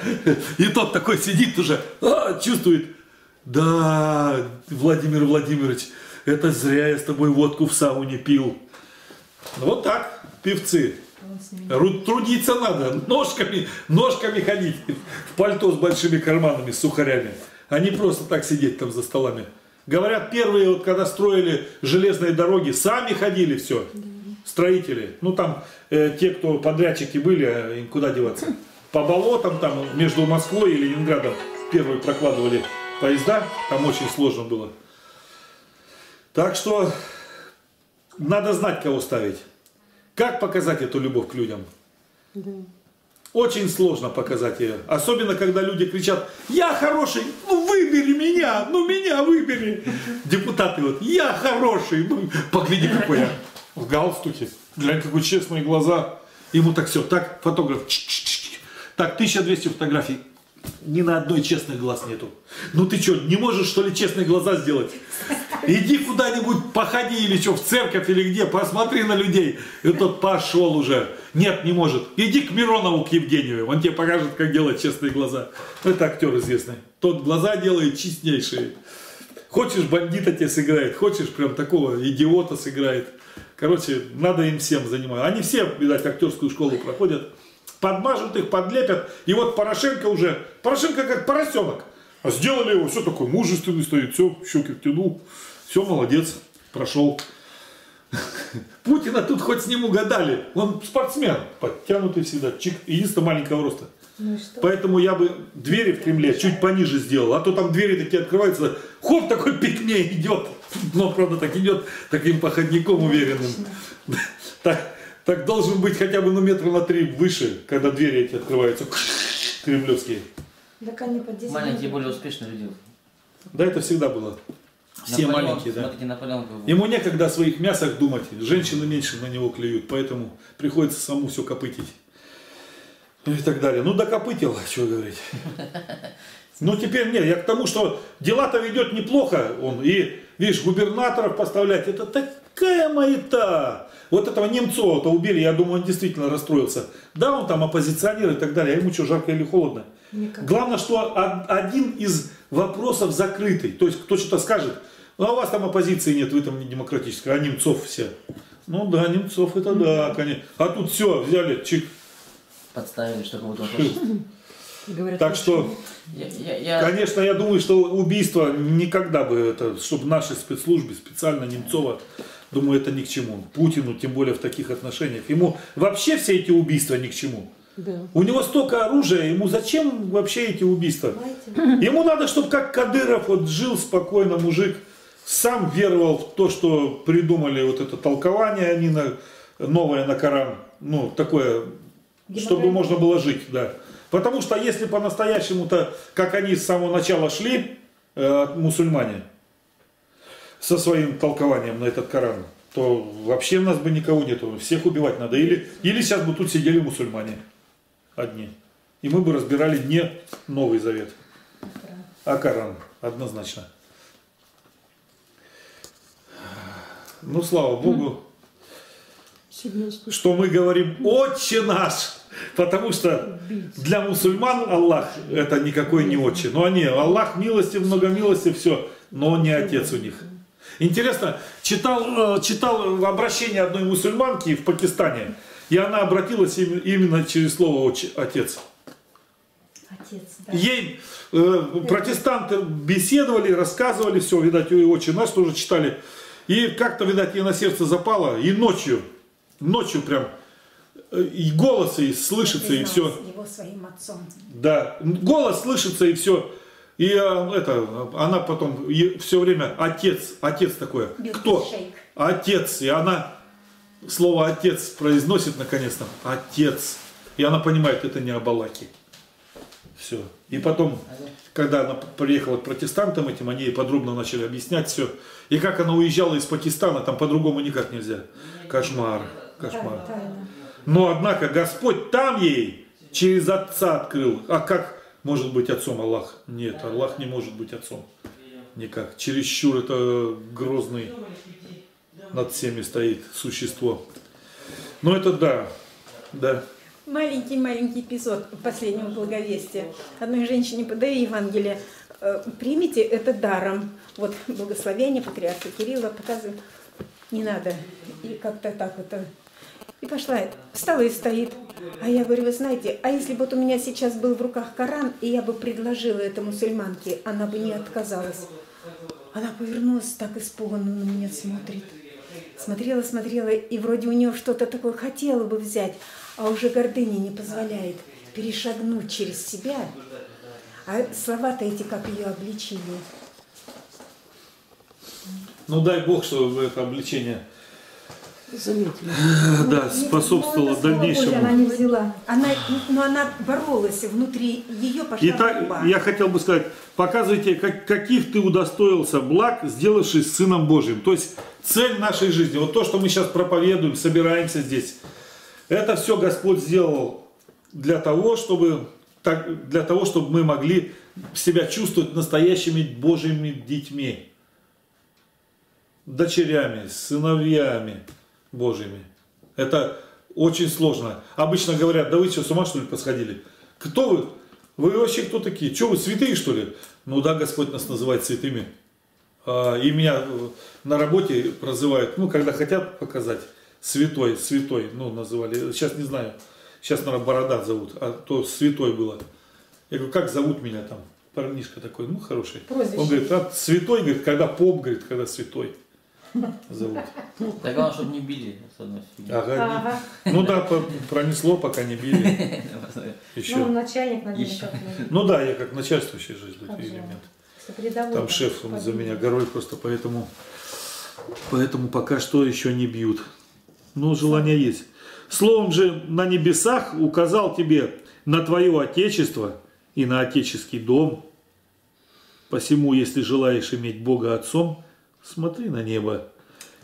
B: И тот такой сидит уже, а, чувствует. Да, Владимир Владимирович, это зря я с тобой водку в сауне пил. Ну, Вот так, певцы. Ру- Трудиться надо, ножками, ножками ходить, в пальто с большими карманами, с сухарями. А не просто так сидеть там за столами. Говорят, первые, вот, когда строили железные дороги, сами ходили все, строители. Ну там э, те, кто подрядчики были, а им куда деваться? По болотам там между Москвой и Ленинградом первые прокладывали поезда, там очень сложно было. Так что надо знать, кого ставить. Как показать эту любовь к людям? Очень сложно показать ее. Особенно, когда люди кричат, я хороший, ну выбери меня, ну меня выбери. Депутаты вот, я хороший, ну погляди, какой я в галстуке. Глянь, какой честные глаза. Ему так все, так фотограф, чик-чик-чик. так 1200 фотографий. Ни на одной честных глаз нету. Ну ты что, не можешь что ли честные глаза сделать? Иди куда-нибудь походи или что, в церковь или где, посмотри на людей. И тот пошел уже. Нет, не может. Иди к Миронову, к Евгению, он тебе покажет, как делать честные глаза. Это актер известный. Тот глаза делает честнейшие. Хочешь, бандита тебе сыграет, хочешь, прям такого идиота сыграет. Короче, надо им всем заниматься. Они все, видать, актерскую школу проходят. Подмажут их, подлепят. И вот Порошенко уже, Порошенко как поросенок. А сделали его, все такой мужественный стоит, все, щеки втянул. Все, молодец, прошел. Путина тут хоть с ним угадали. Он спортсмен, подтянутый всегда, чик, единственное маленького роста.
C: Ну?
B: Поэтому я бы двери в Кремле чуть пониже сделал. А то там двери такие открываются, хоп, такой пикмей идет. Но, правда, так идет таким походником уверенным. Так, так должен быть хотя бы ну, метра на три выше, когда двери эти открываются, кремлевские.
C: Так они по 10
J: Маленькие
C: минут.
J: более успешные люди.
B: Да, это всегда было. Все
J: Наполеон,
B: маленькие, да.
J: Смотрите, Наполеон был.
B: Ему некогда о своих мясах думать. Женщины меньше на него клюют, поэтому приходится саму все копытить. Ну и так далее. Ну, докопытил, что говорить. Ну, теперь нет, я к тому, что дела-то ведет неплохо он. И, видишь, губернаторов поставлять, это такая маята. Вот этого Немцова-то убили, я думаю, он действительно расстроился. Да, он там оппозиционер и так далее, а ему что, жарко или холодно?
C: Никак.
B: Главное, что од- один из вопросов закрытый. То есть, кто что-то скажет, ну, а у вас там оппозиции нет, вы там не демократическая, а немцов все. Ну да, немцов это да, конечно. А тут все, взяли, чик.
J: Подставили, чтобы вот.
G: Говорят,
B: Так что,
J: Я, я, я-
B: конечно, я думаю, что убийство никогда бы это, чтобы наши спецслужбы, специально Немцова, думаю, это ни к чему. Путину, тем более в таких отношениях. Ему вообще все эти убийства ни к чему.
G: Да.
B: У него столько оружия, ему зачем вообще эти убийства?
C: Знаете,
B: Ему надо, чтобы как Кадыров вот жил спокойно, мужик, сам веровал в то, что придумали вот это толкование они на, новое на Коран. Ну, такое, чтобы
C: Демократия.
B: можно было жить, да. Потому что если по-настоящему-то, как они с самого начала шли, э, мусульмане, со своим толкованием на этот Коран, то вообще у нас бы никого нету. Всех убивать надо. Или, или сейчас бы тут сидели мусульмане одни. И мы бы разбирали не Новый Завет, а Коран. Однозначно. Ну, слава Богу,
G: Серьезно.
B: что мы говорим «Отче наш», потому что для мусульман Аллах это никакой не отче. Но они, Аллах милостив, много милости, все, но он не отец у них. Интересно, читал, э, читал обращение одной мусульманки в Пакистане, и она обратилась им- именно через слово «отец».
C: отец, да.
B: Ей э, протестанты беседовали, рассказывали все, видать, и отче наш тоже читали. И как-то, видать, ей на сердце запало, и ночью, ночью прям, и голос ей слышится, и все.
C: Его своим отцом.
B: Да, голос слышится, и все. И э, это, она потом все время отец, отец такое. Кто?
C: Шейк.
B: Отец. И она слово отец произносит наконец-то. Отец. И она понимает, это не Абалаки. Все. И потом, когда она приехала к протестантам этим, они ей подробно начали объяснять все. И как она уезжала из Пакистана, там по-другому никак нельзя. Кошмар, кошмар.
C: Тайна.
B: Но, однако, Господь там ей через отца открыл. А как может быть отцом Аллах? Нет, Аллах не может быть отцом. Никак. Чересчур это грозный над всеми стоит существо. Но это да, да.
H: Маленький-маленький эпизод последнего благовестия. Одной женщине подаю Евангелие. Э, Примите это даром. Вот благословение патриарха Кирилла показываю. Не надо. И как-то так вот. И пошла, встала и стоит. А я говорю, вы знаете, а если бы вот у меня сейчас был в руках Коран, и я бы предложила это мусульманке, она бы не отказалась. Она повернулась, так испуганно на меня смотрит. Смотрела, смотрела, и вроде у нее что-то такое хотела бы взять, а уже гордыня не позволяет перешагнуть через себя. А слова-то эти как ее обличили.
B: Ну дай Бог, чтобы это обличение
G: Заметили.
B: да, способствовало
C: Слово Божье
B: дальнейшему.
C: она не взяла.
H: Она, но она боролась, внутри ее пошла борьба.
B: Итак, я хотел бы сказать, показывайте, как, каких ты удостоился благ, сделавшись Сыном Божьим. То есть цель нашей жизни, вот то, что мы сейчас проповедуем, собираемся здесь, это все Господь сделал для того, чтобы, так, для того, чтобы мы могли себя чувствовать настоящими Божьими детьми, дочерями, сыновьями Божьими. Это очень сложно. Обычно говорят, да вы что, с ума что ли посходили? Кто вы? Вы вообще кто такие? Что вы, святые что ли? Ну да, Господь нас называет святыми. А, И меня э, на работе прозывают, ну, когда хотят показать, святой, святой, ну, называли. Сейчас не знаю, сейчас, наверное, Борода зовут, а то святой было. Я говорю, как зовут меня там? Парнишка такой, ну, хороший.
C: Прозвище.
B: Он говорит, а святой, говорит, когда поп, говорит, когда святой зовут.
J: Так главное, чтобы не били. особенно в
B: Ага.
C: Ага.
B: Ну да, по- пронесло, пока не били. Еще.
C: Ну, начальник, наверное,
J: Еще.
C: как мы.
B: Ну да, я как начальствующий же
C: Как же передовой,
B: Там шеф он за меня горой просто, поэтому, поэтому пока что еще не бьют. Ну, желание есть. Словом же на небесах указал тебе на твое отечество и на отеческий дом. Посему, если желаешь иметь Бога Отцом, смотри на небо,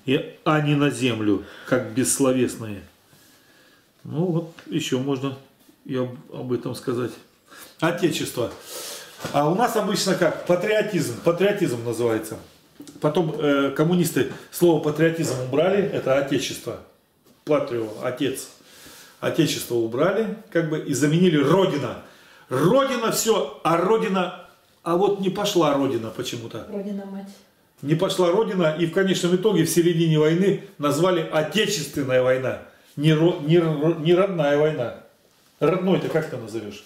B: и, а не на землю, как бессловесные. Ну вот, еще можно и об, об этом сказать. Отечество. А у нас обычно как? Патриотизм. Патриотизм называется. Потом э, коммунисты слово патриотизм убрали, это отечество. Патрио, отец. Отечество убрали, как бы, и заменили Родина. Родина все, а Родина, а вот не пошла Родина почему-то.
C: Родина мать.
B: Не пошла Родина, и в конечном итоге в середине войны назвали Отечественная война. Не, ро- не, не родная война. Родной-то как ты назовешь?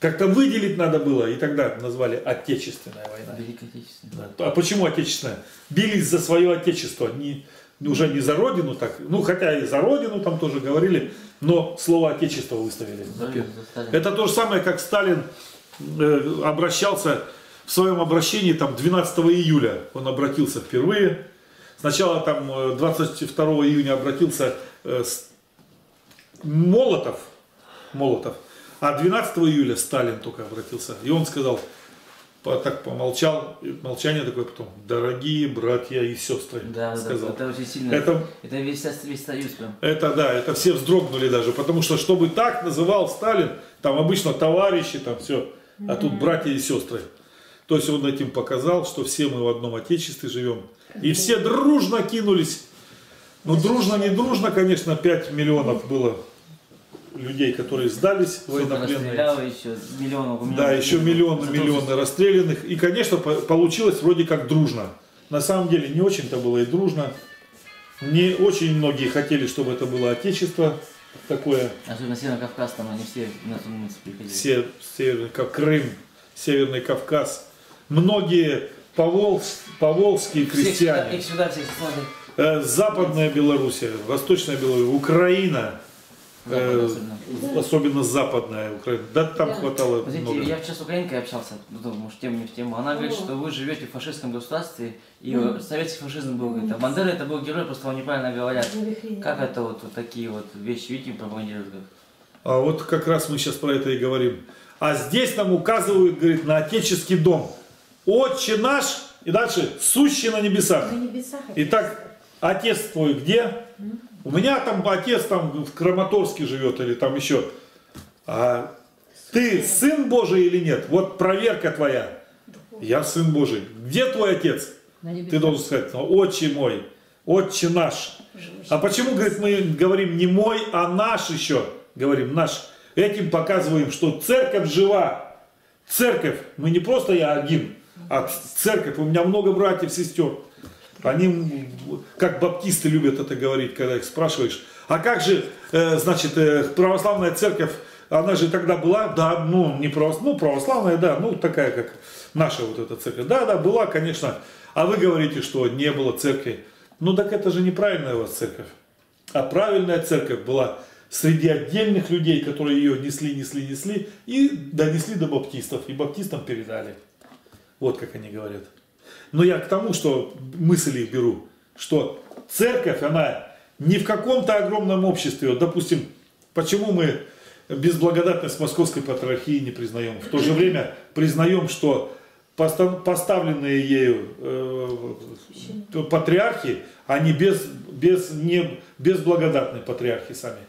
B: Как-то выделить надо было, и тогда назвали Отечественная война.
J: Великая Отечественная.
B: Да. А почему отечественная? Бились за свое отечество, не, уже не за родину, так, ну хотя и за родину там тоже говорили, но слово отечество выставили.
J: Сталина.
B: Это то же самое, как Сталин э, обращался в своем обращении там 12 июля. Он обратился впервые. Сначала там э, 22 июня обратился э, с- Молотов, Молотов, а 12 июля Сталин только обратился. И он сказал, так помолчал, молчание такое потом, дорогие братья и сестры,
J: Да, да,
B: сказал.
J: да, это очень сильно.
B: Это
J: Это весь, весь союз прям.
B: это да, это все вздрогнули даже, потому что чтобы так называл Сталин, там обычно товарищи, там все, а тут братья и сестры. То есть он этим показал, что все мы в одном отечестве живем. И все дружно кинулись. Ну, дружно, не дружно, конечно, 5 миллионов было людей, которые сдались, военнопленные.
J: еще миллионов.
B: Да, еще миллионы, миллионы расстрелянных. И, конечно, по- получилось вроде как дружно. На самом деле не очень-то было и дружно. Не очень многие хотели, чтобы это было отечество такое.
J: Особенно Северный Кавказ, там они все на улице приходили.
B: Все, северный, как Крым, Северный Кавказ. Многие поволс, поволжские
J: сюда,
B: крестьяне.
J: их сюда всех смотрят.
B: Э, Западная Белоруссия, Восточная Белоруссия, Украина. э, особенно западная Украина. Да, там хватало
J: Вот знаете,
B: много.
J: я вчера с украинкой общался, ну, может, тем не в тему. Она говорит, что вы живете в фашистском государстве, и э, советский фашизм был. Говорит, а Бандера это был герой, просто вам неправильно говорят. Как это вот, вот такие вот вещи, видите, пропагандируют?
B: А вот как раз мы сейчас про это и говорим. А здесь нам указывают, говорит, на отеческий дом. Отче наш, и дальше, сущий на небесах.
H: На небесах.
B: Итак, отец твой где? У меня там отец там в Краматорске живет или там еще. А ты сын Божий или нет? Вот проверка твоя. Я сын Божий. Где твой отец? Ты должен сказать, «Ну, отче мой, отче наш. А почему, говорит, мы говорим не мой, а наш еще? Говорим наш. Этим показываем, что церковь жива. Церковь. Мы не просто я один, а церковь. У меня много братьев, сестер. Они, как баптисты любят это говорить, когда их спрашиваешь. А как же, э, значит, э, православная церковь Она же тогда была, да, ну, не просто, ну, православная, да, ну, такая, как наша вот эта церковь. Да, да, была, конечно. А вы говорите, что не было церкви. Ну, так это же неправильная у вас церковь. А правильная церковь была среди отдельных людей, которые ее несли, несли, несли, и донесли до баптистов, и баптистам передали. Вот как они говорят. Но я к тому, что мысли их беру, что церковь, она не в каком-то огромном обществе, вот, допустим, почему мы безблагодатность Московской Патриархии не признаем, в то же время признаем, что поставленные ею э, патриархи, они без, без, не, безблагодатные патриархи сами.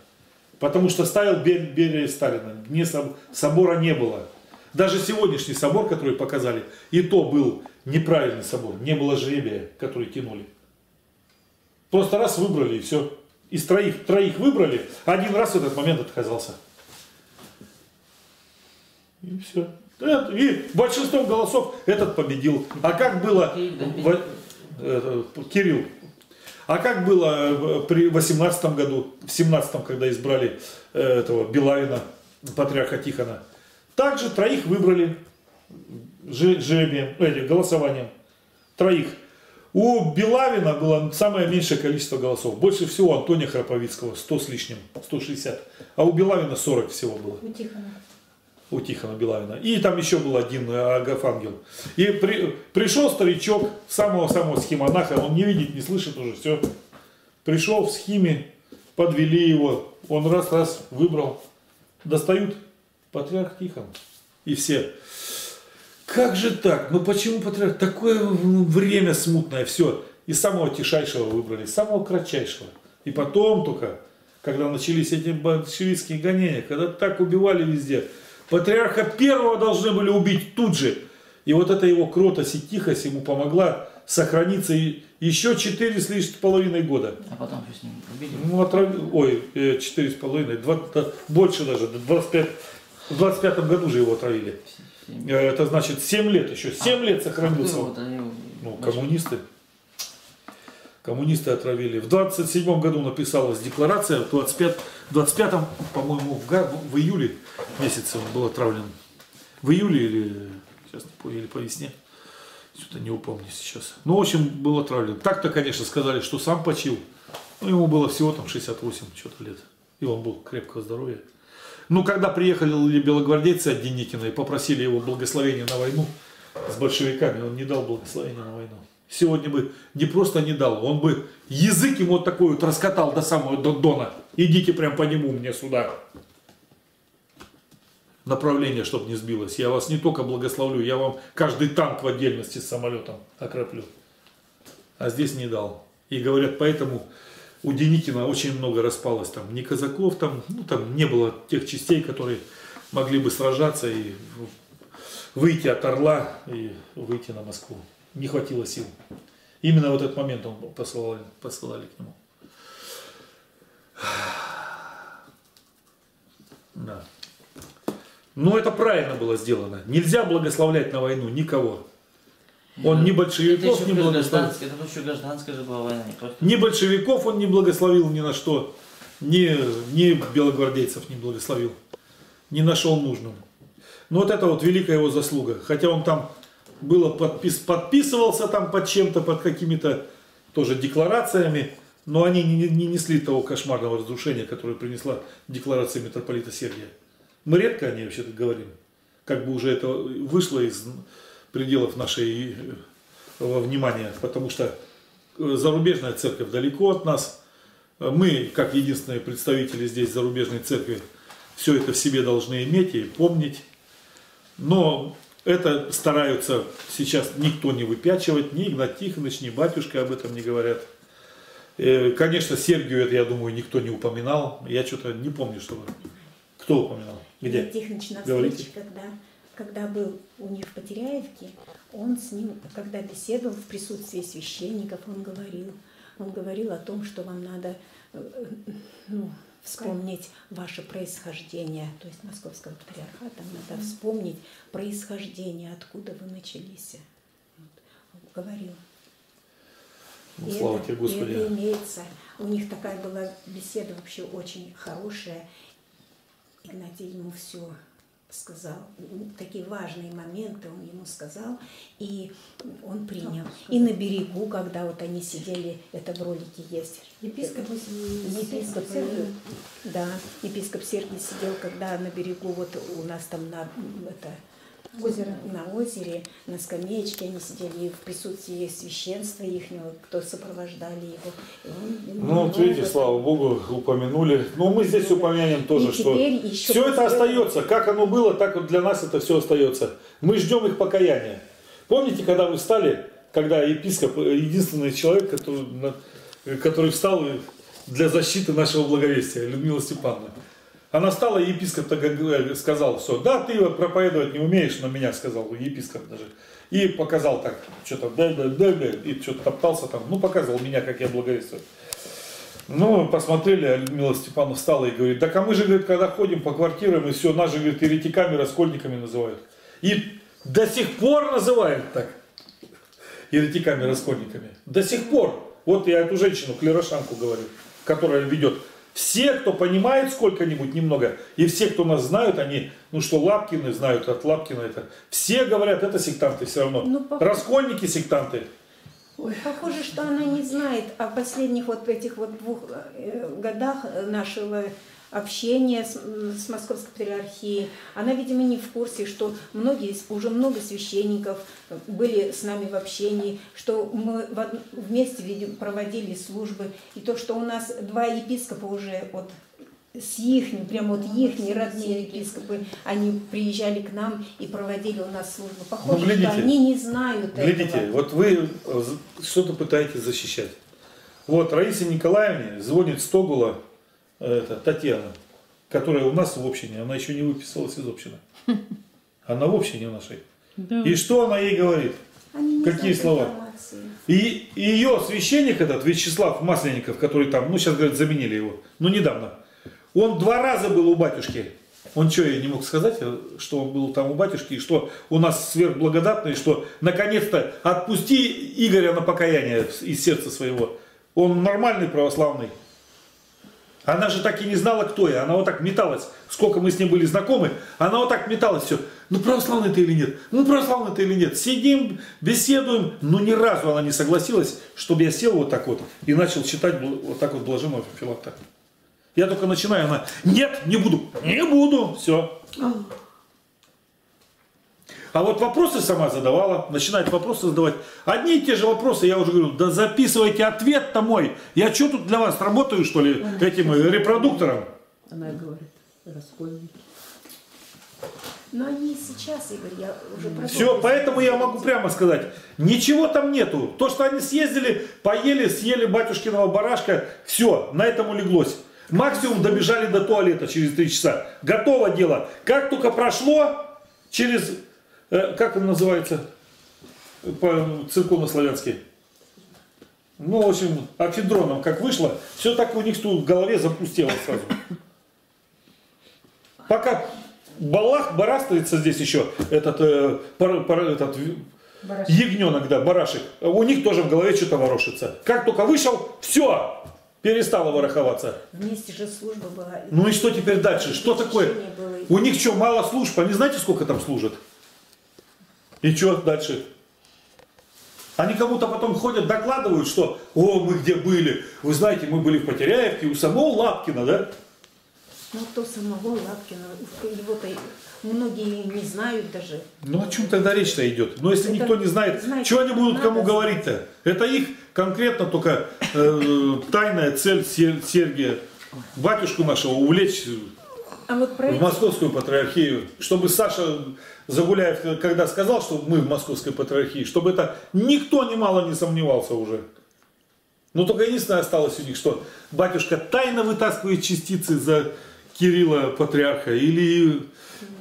B: Потому что ставил Берия Сталина, не, собора не было. Даже сегодняшний собор, который показали, и то был неправильный собор, не было жребия, который тянули. Просто раз выбрали и все. Из троих, троих выбрали, один раз в этот момент отказался. И все. И большинством голосов этот победил. А как было... Кирилл. А как было при 18 году, в 17 когда избрали э, этого Билавина, патриарха Тихона? Также троих выбрали жребием, э, голосованием. Троих. У Белавина было самое меньшее количество голосов. Больше всего Антония Храповицкого, 100 с лишним, 160. А у Белавина 40 всего было.
C: У Тихона.
B: У Тихона Белавина. И там еще был один э, Агафангел. И при, пришел старичок, самого-самого схемонаха, он не видит, не слышит уже, все. Пришел в схеме, подвели его, он раз-раз выбрал. Достают патриарх Тихон. И все. Как же так? Ну почему патриарх? Такое время смутное, все. И самого тишайшего выбрали, самого кратчайшего. И потом только, когда начались эти большевистские гонения, когда так убивали везде, патриарха первого должны были убить тут же. И вот эта его кротость и тихость ему помогла сохраниться еще четыре с лишним половиной года.
J: А потом что с ним убили?
B: Ну, отравили, ой, э, четыре с половиной, больше даже, 25, в 25 году же его отравили. Э, это значит 7 лет еще. 7 а, лет сохранился.
J: вот они,
B: ну, коммунисты. Коммунисты отравили. В 27 году написалась декларация, в 25, 25 по-моему, в, в июле месяце он был отравлен. В июле или, сейчас не помню, или по весне. Что-то не упомню сейчас. Ну, в общем, был отравлен. Так-то, конечно, сказали, что сам почил. Но ему было всего там 68 что-то лет. И он был крепкого здоровья. Ну, когда приехали белогвардейцы от Деникина и попросили его благословения на войну с большевиками, он не дал благословения на войну. Сегодня бы не просто не дал, он бы язык ему вот такой вот раскатал до самого до Дона. Идите прям по нему мне сюда. Направление, чтобы не сбилось. Я вас не только благословлю, я вам каждый танк в отдельности с самолетом окроплю. А здесь не дал. И говорят, поэтому у Деникина очень много распалось там, не казаков там, ну там не было тех частей, которые могли бы сражаться и выйти от Орла и выйти на Москву. Не хватило сил. Именно в этот момент он посылали, посылали к нему. Да. Но это правильно было сделано. Нельзя благословлять на войну никого. Он ни большевиков
J: это
B: не благословил.
J: Это еще гражданская же была война. Просто...
B: Ни большевиков он не благословил ни на что. Ни, ни белогвардейцев не благословил. Не нашел нужным. Но вот это вот великая его заслуга. Хотя он там было подпис, подписывался там под чем-то, под какими-то тоже декларациями, но они не, не несли того кошмарного разрушения, которое принесла декларация митрополита Сергия. Мы редко о ней вообще говорим. Как бы уже это вышло из пределов нашей э, внимания, потому что э, зарубежная церковь далеко от нас. Мы, как единственные представители здесь зарубежной церкви, все это в себе должны иметь и помнить. Но это стараются сейчас никто не выпячивать, ни Игнат Тихонович, ни батюшка об этом не говорят. Э, конечно, Сергию это, я думаю, никто не упоминал. Я что-то не помню, что кто упоминал. Где?
H: Игнат Тихонович на встрече, когда когда был у них в Потеряевке, он с ним, когда беседовал в присутствии священников, он говорил, он говорил о том, что вам надо э, ну, вспомнить ваше происхождение, то есть Московского патриархата, надо вспомнить происхождение, откуда вы начались. Вот, говорил.
B: Ну, слава
H: это,
B: тебе, Господи.
H: это имеется. У них такая была беседа вообще очень хорошая. Игнатий ему все сказал, такие важные моменты он ему сказал, и он принял. И на берегу, когда вот они сидели, это в ролике есть.
C: Епископ
H: Епископ Сергий, да, епископ Сергий сидел, когда на берегу, вот у нас там на это,
C: Озеро.
H: на озере, на скамеечке они сидели в присутствии священства их, кто сопровождали его. Он
B: Ну, вот видите, слава Богу, упомянули. Но мы здесь упомянем тоже,
H: И
B: что
H: еще
B: все это
H: после-
B: остается. Как оно было, так вот для нас это все остается. Мы ждем их покаяния. Помните, когда вы встали, когда епископ, э, единственный человек, который, который встал для защиты нашего благовестия, Людмила Степановна. Она встала, и епископ э, сказал, все, да, ты вот проповедовать не умеешь, на меня сказал епископ даже. И показал так, что-то, да, да, да, да, и что-то топтался там, ну, показывал меня, как я благовествую. Ну, посмотрели, Людмила Степановна встала и говорит, так а мы же, говорит, когда ходим по квартирам, и все, нас же, говорит, еретиками, раскольниками называют. И до сих пор называют так. Еретиками, раскольниками. До сих пор. Вот я эту женщину, клерошанку говорю, которая ведет. Все, кто понимает сколько-нибудь немного, и все, кто нас знают, они, ну что, Лапкины знают, от Лапкина это, все говорят, это сектанты все равно.
H: Ну, по-
B: Раскольники сектанты.
H: Ой, похоже, что она не знает о последних вот этих вот двух э, годах нашего общения с, с Московской Патриархией. Она, видимо, не в курсе, что многие, уже много священников были с нами в общении, что мы вместе видим, проводили службы, и то, что у нас два епископа уже вот с ихним, прямо вот ихние родные епископы, они приезжали к нам и проводили у нас службу. Похоже,
B: Ну, глядите.
H: что они не знают
B: Глядите,
H: этого.
B: вот вы э, что-то пытаетесь защищать. Вот Раисе Николаевне звонит Стогула э, это, Татьяна, которая у нас в общине, она еще не выписалась из общины. Она в общине нашей. И что она ей говорит?
H: Они
B: Какие слова?
H: информации.
B: И и ее священник этот, Вячеслав Масленников, который там, ну сейчас, говорят, заменили его, ну недавно, он два раза был у батюшки. Он что, я не мог сказать, э, что он был там у батюшки, и что у нас сверхблагодатный, что наконец-то отпусти Игоря на покаяние из сердца своего. Он нормальный православный. Она же так и не знала, кто я. Она вот так металась. Сколько мы с ней были знакомы, она вот так металась все. Ну православный ты или нет? Ну православный ты или нет? Сидим, беседуем. Но ни разу она не согласилась, чтобы я сел вот так вот и начал читать вот так вот блаженного Филакта. Я только начинаю, она, нет, не буду, не буду, все. А вот вопросы сама задавала, начинает вопросы задавать. Одни и те же вопросы, я уже говорю, да записывайте ответ-то мой. Я что тут для вас работаю, что ли, этим э, репродуктором?
E: Она говорит, раскольники.
H: Но они сейчас, Игорь, я уже про
B: Все, поэтому я могу прямо сказать, ничего там нету. То, что они съездили, поели, съели батюшкиного барашка, все, на этом улеглось. Максимум добежали до туалета через три часа. Готово дело. Как только прошло, через, как он называется, по церковно-славянски, ну, в общем, афедроном как вышло, все так у них тут в голове запустело сразу. Пока Балах барастается здесь еще, этот, э, пар- пар- этот ягненок, да, барашек, у них тоже в голове что-то ворошится. Как только вышел, все, перестало вороховаться.
H: Вместе же служба была.
B: Ну и что теперь дальше? Что такое? У них что, мало служб? Они знаете, сколько там служат? И что дальше? Они кому-то потом ходят, докладывают, что «О, мы где были? Вы знаете, мы были в Потеряевке, у самого Лапкина, да?»
H: Ну, кто самого Лапкина, его-то многие не знают даже.
B: Ну о чем тогда речь-то идет? Ну если
H: Это
B: никто не знает,
H: знать
B: что они будут
H: надо
B: кому говорить-то? Это их конкретно только э, тайная цель Сер- Сергия, батюшку нашего, увлечь
H: А вот
B: в московскую патриархию, чтобы Саша Загуляев, когда сказал, что мы в московской патриархии, чтобы это никто немало не сомневался уже. Но только единственное осталось у них, что батюшка тайно вытаскивает частицы за Кирилла патриарха или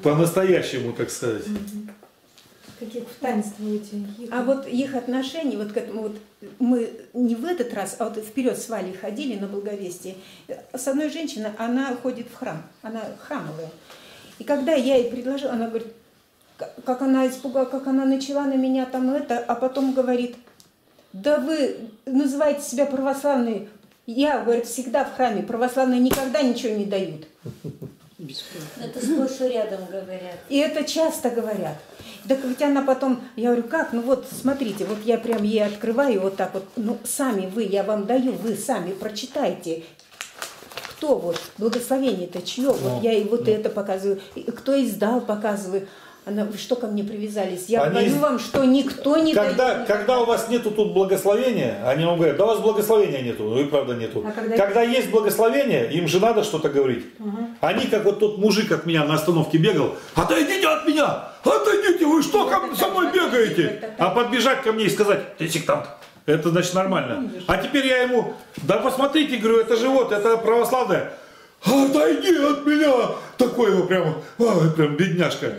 B: по-настоящему, так сказать.
C: Какие таинствуете?
H: А вот их отношения, вот к этому вот, мы не в этот раз, а вот вперед с Валей ходили на благовестие. С одной женщиной, она ходит в храм, она храмовая. И когда я ей предложила, она говорит, как она испугалась, как она начала на меня там это, а потом говорит, да вы называете себя православной. Я, говорит, всегда в храме, православные никогда ничего не дают.
K: Это сплошь и рядом говорят.
H: И это часто говорят. Так ведь она потом, я говорю, как? Ну вот, смотрите, вот я прям ей открываю вот так вот, ну сами вы, я вам даю, вы сами прочитайте. Кто вот, благословение-то чье?
B: Ну,
H: Вот я и вот это показываю, кто издал, показываю. Она, вы что ко мне привязались? Я
B: Они-
H: говорю вам, что никто не
B: Когда,
H: дает.
B: когда у вас нету тут благословения, они вам говорят, да у вас благословения нету, ну и правда нету.
H: А когда-
B: есть благословение, им же надо что-то говорить. Они, как вот тот мужик от меня на остановке бегал, отойдите от меня, отойдите, вы что ко- со мной бегаете? А подбежать ко мне и сказать, ты сектант. Это значит нормально. А теперь я ему, да посмотрите, говорю, это же вот, это православное. Отойди от меня! Такой его прям, ой, прям бедняжка.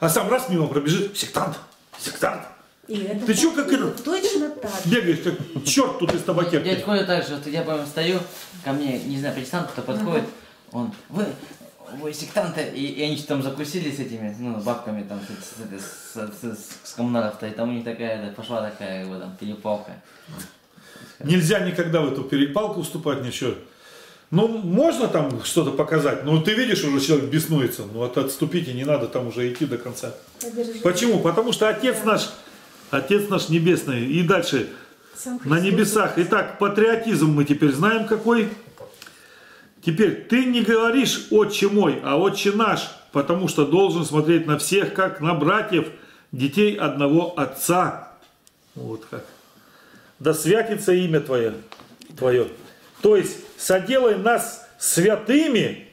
B: А сам раз мимо пробежит, сектант, сектант.
H: И это
B: Ты
H: так,
B: чё, как это-
H: Точно так.
B: Бегаешь, как черт тут из табакерки.
J: Коля также, вот я помню, стою, ко мне, не знаю, протестант кто подходит, он, вы, вы сектанты, и, и они что там закусили с этими, ну, бабками там, с, с, с, с, с коммунаров-то, и там у них такая, да, пошла такая, бы, там, перепалка.
B: Нельзя никогда в эту перепалку уступать, ничего. Ну, можно там что-то показать, но ты видишь, уже человек беснуется. Ну, вот отступите, не надо там уже идти до конца. Почему? Потому что Отец наш, Отец наш Небесный, и дальше на небесах. Итак, патриотизм мы теперь знаем какой. Теперь ты не говоришь «Отче мой», а «Отче наш», потому что должен смотреть на всех, как на братьев, детей одного Отца. Вот как. Да святится имя Твое. Твое. То есть, соделай нас святыми,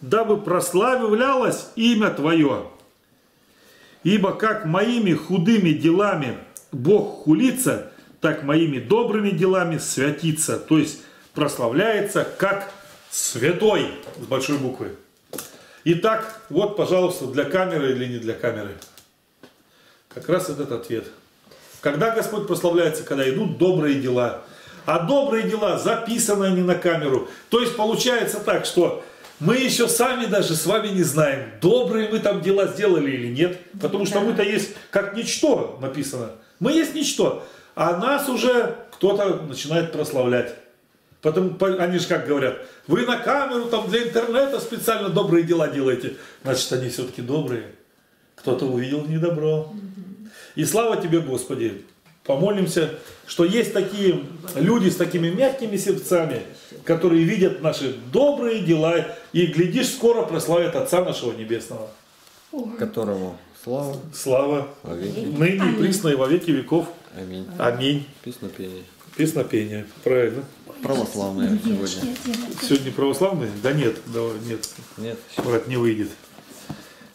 B: дабы прославлялось имя Твое. Ибо как моими худыми делами Бог хулится, так моими добрыми делами святится. То есть прославляется как святой с большой буквы. Итак, вот, пожалуйста, для камеры или не для камеры. Как раз этот ответ. Когда Господь прославляется, когда идут добрые дела. А добрые дела записаны они на камеру. То есть получается так, что мы еще сами даже с вами не знаем, добрые мы там дела сделали или нет. Потому что мы-то есть как ничто написано. Мы есть ничто. А нас уже кто-то начинает прославлять. Потому, по- они же как говорят, вы на камеру там для интернета специально добрые дела делаете. Значит, они все-таки добрые. Кто-то увидел в них добро. И слава тебе, Господи. Помолимся, что есть такие люди с такими мягкими сердцами, которые видят наши добрые дела и, глядишь, скоро прославят Отца нашего Небесного.
D: Которому слава,
B: Слава
D: во веки.
B: ныне и присно и во веки веков.
D: Аминь.
B: Аминь.
D: Песнопение.
B: Песнопение, правильно.
D: Православное сегодня.
B: Сегодня православный? Да нет, да, нет,
D: Нет.
B: брат, не выйдет.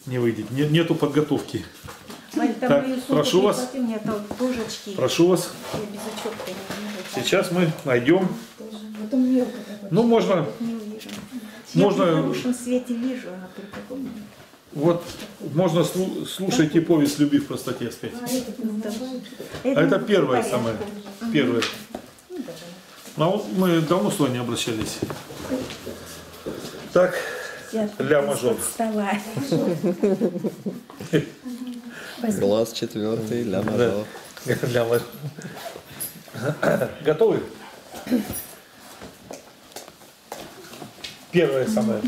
B: Не выйдет, Не- нету подготовки.
H: Там
B: Так, прошу вас. Прошу вас, сейчас мы найдем. Ну, можно. Можно-
H: хорошем свете вижу, а при таком
B: вот, можно слу- слушайте повесть «Люби в простоте» спеть.
C: А
H: Ну.
B: А это
H: не
B: первое самое, первое.
H: Ну, давай.
B: Ну, вот мы давно с вами не обращались. Так, Ля мажор.
H: стола.
D: Глаз четвертый, ля мажор.
B: Ля мажор. Готовы? Первое самое.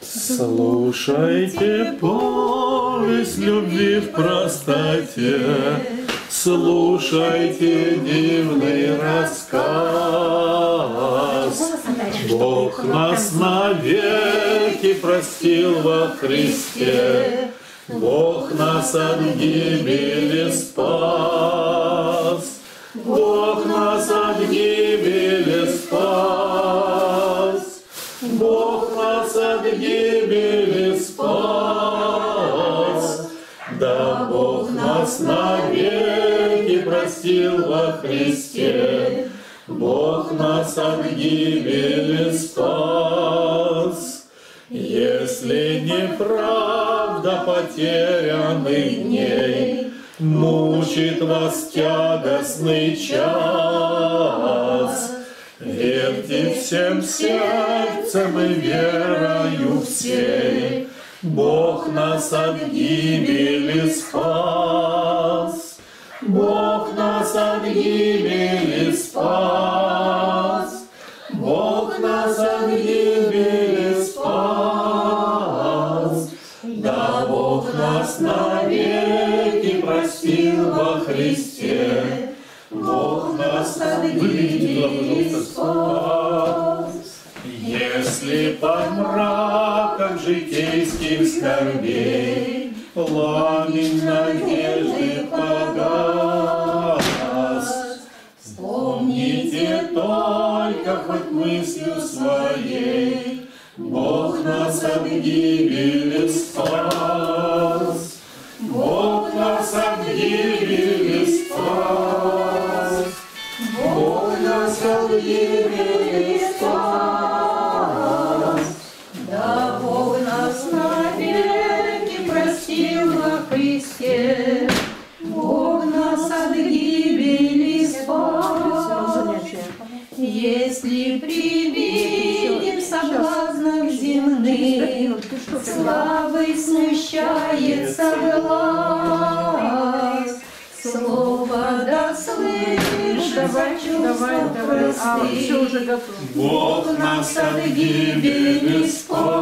B: Слушайте повесть любви в простоте, Слушайте дивный рассказ. Бог нас навеки простил во Христе, Бог нас от гибели спас. Бог нас от гибели спас. Бог нас от гибели спас. Да Бог нас навеки простил во Христе, Бог нас от гибели спас. Если неправда потерянных дней Мучит вас тягостный час, Верьте всем сердцем и верою всей, Бог нас от гибели спас. Бог нас от гибели спас.
A: Под мраком житейских скорбей. Пламень надежды погас, Вспомните только хоть мыслью своей, Бог нас от гибели спас.
E: Все уже готово.
A: Бог нас от гибели спас.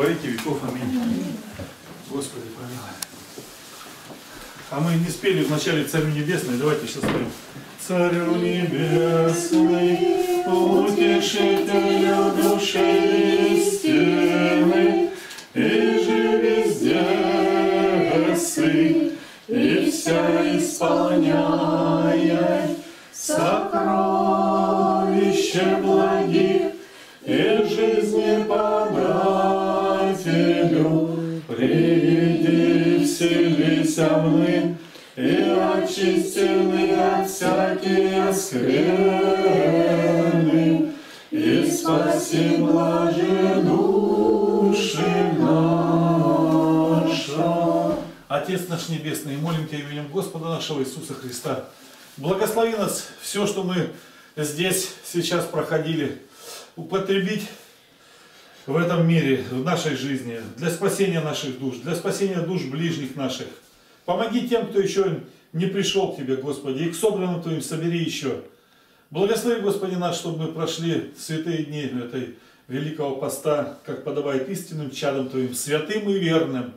A: Во
B: веки веков. Аминь. Господи, помилуй. А мы не спели в начале Царю Небесный, давайте сейчас споем. Царю Небесный, утешителю души истины, и же везде сы, и вся исполняй сокровища благих, вселися мны, и очистены от всякие скверны, и спаси блаже души наша. Отец наш Небесный, молим Тебя именем Господа нашего Иисуса Христа. Благослови нас все, что мы здесь сейчас проходили, употребить в этом мире, в нашей жизни, для спасения наших душ, для спасения душ ближних наших. Помоги тем, кто еще не пришел к Тебе, Господи, и к собранным Твоим собери еще. Благослови, Господи наш, чтобы мы прошли святые дни этой великого поста, как подобает истинным чадам Твоим, святым и верным.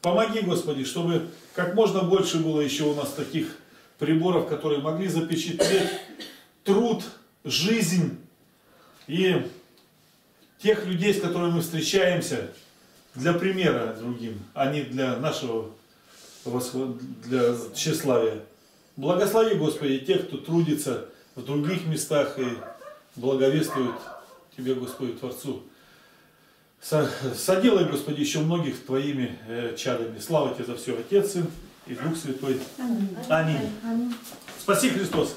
B: Помоги, Господи, чтобы как можно больше было еще у нас таких приборов, которые могли запечатлеть труд, жизнь и тех людей, с которыми мы встречаемся, для примера другим, а не для нашего для тщеславия. Благослови, Господи, тех, кто трудится в других местах и благовествует Тебе, Господи, Творцу. Со- Соделай, Господи, еще многих Твоими э, чадами. Слава Тебе за все, Отец, Сын и Дух Святой. Аминь. Спаси Христос.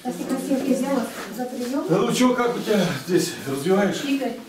C: Спасибо, Сергей, взяла за прием.
B: Ну что, как у тебя здесь развиваешь?
C: Игорь,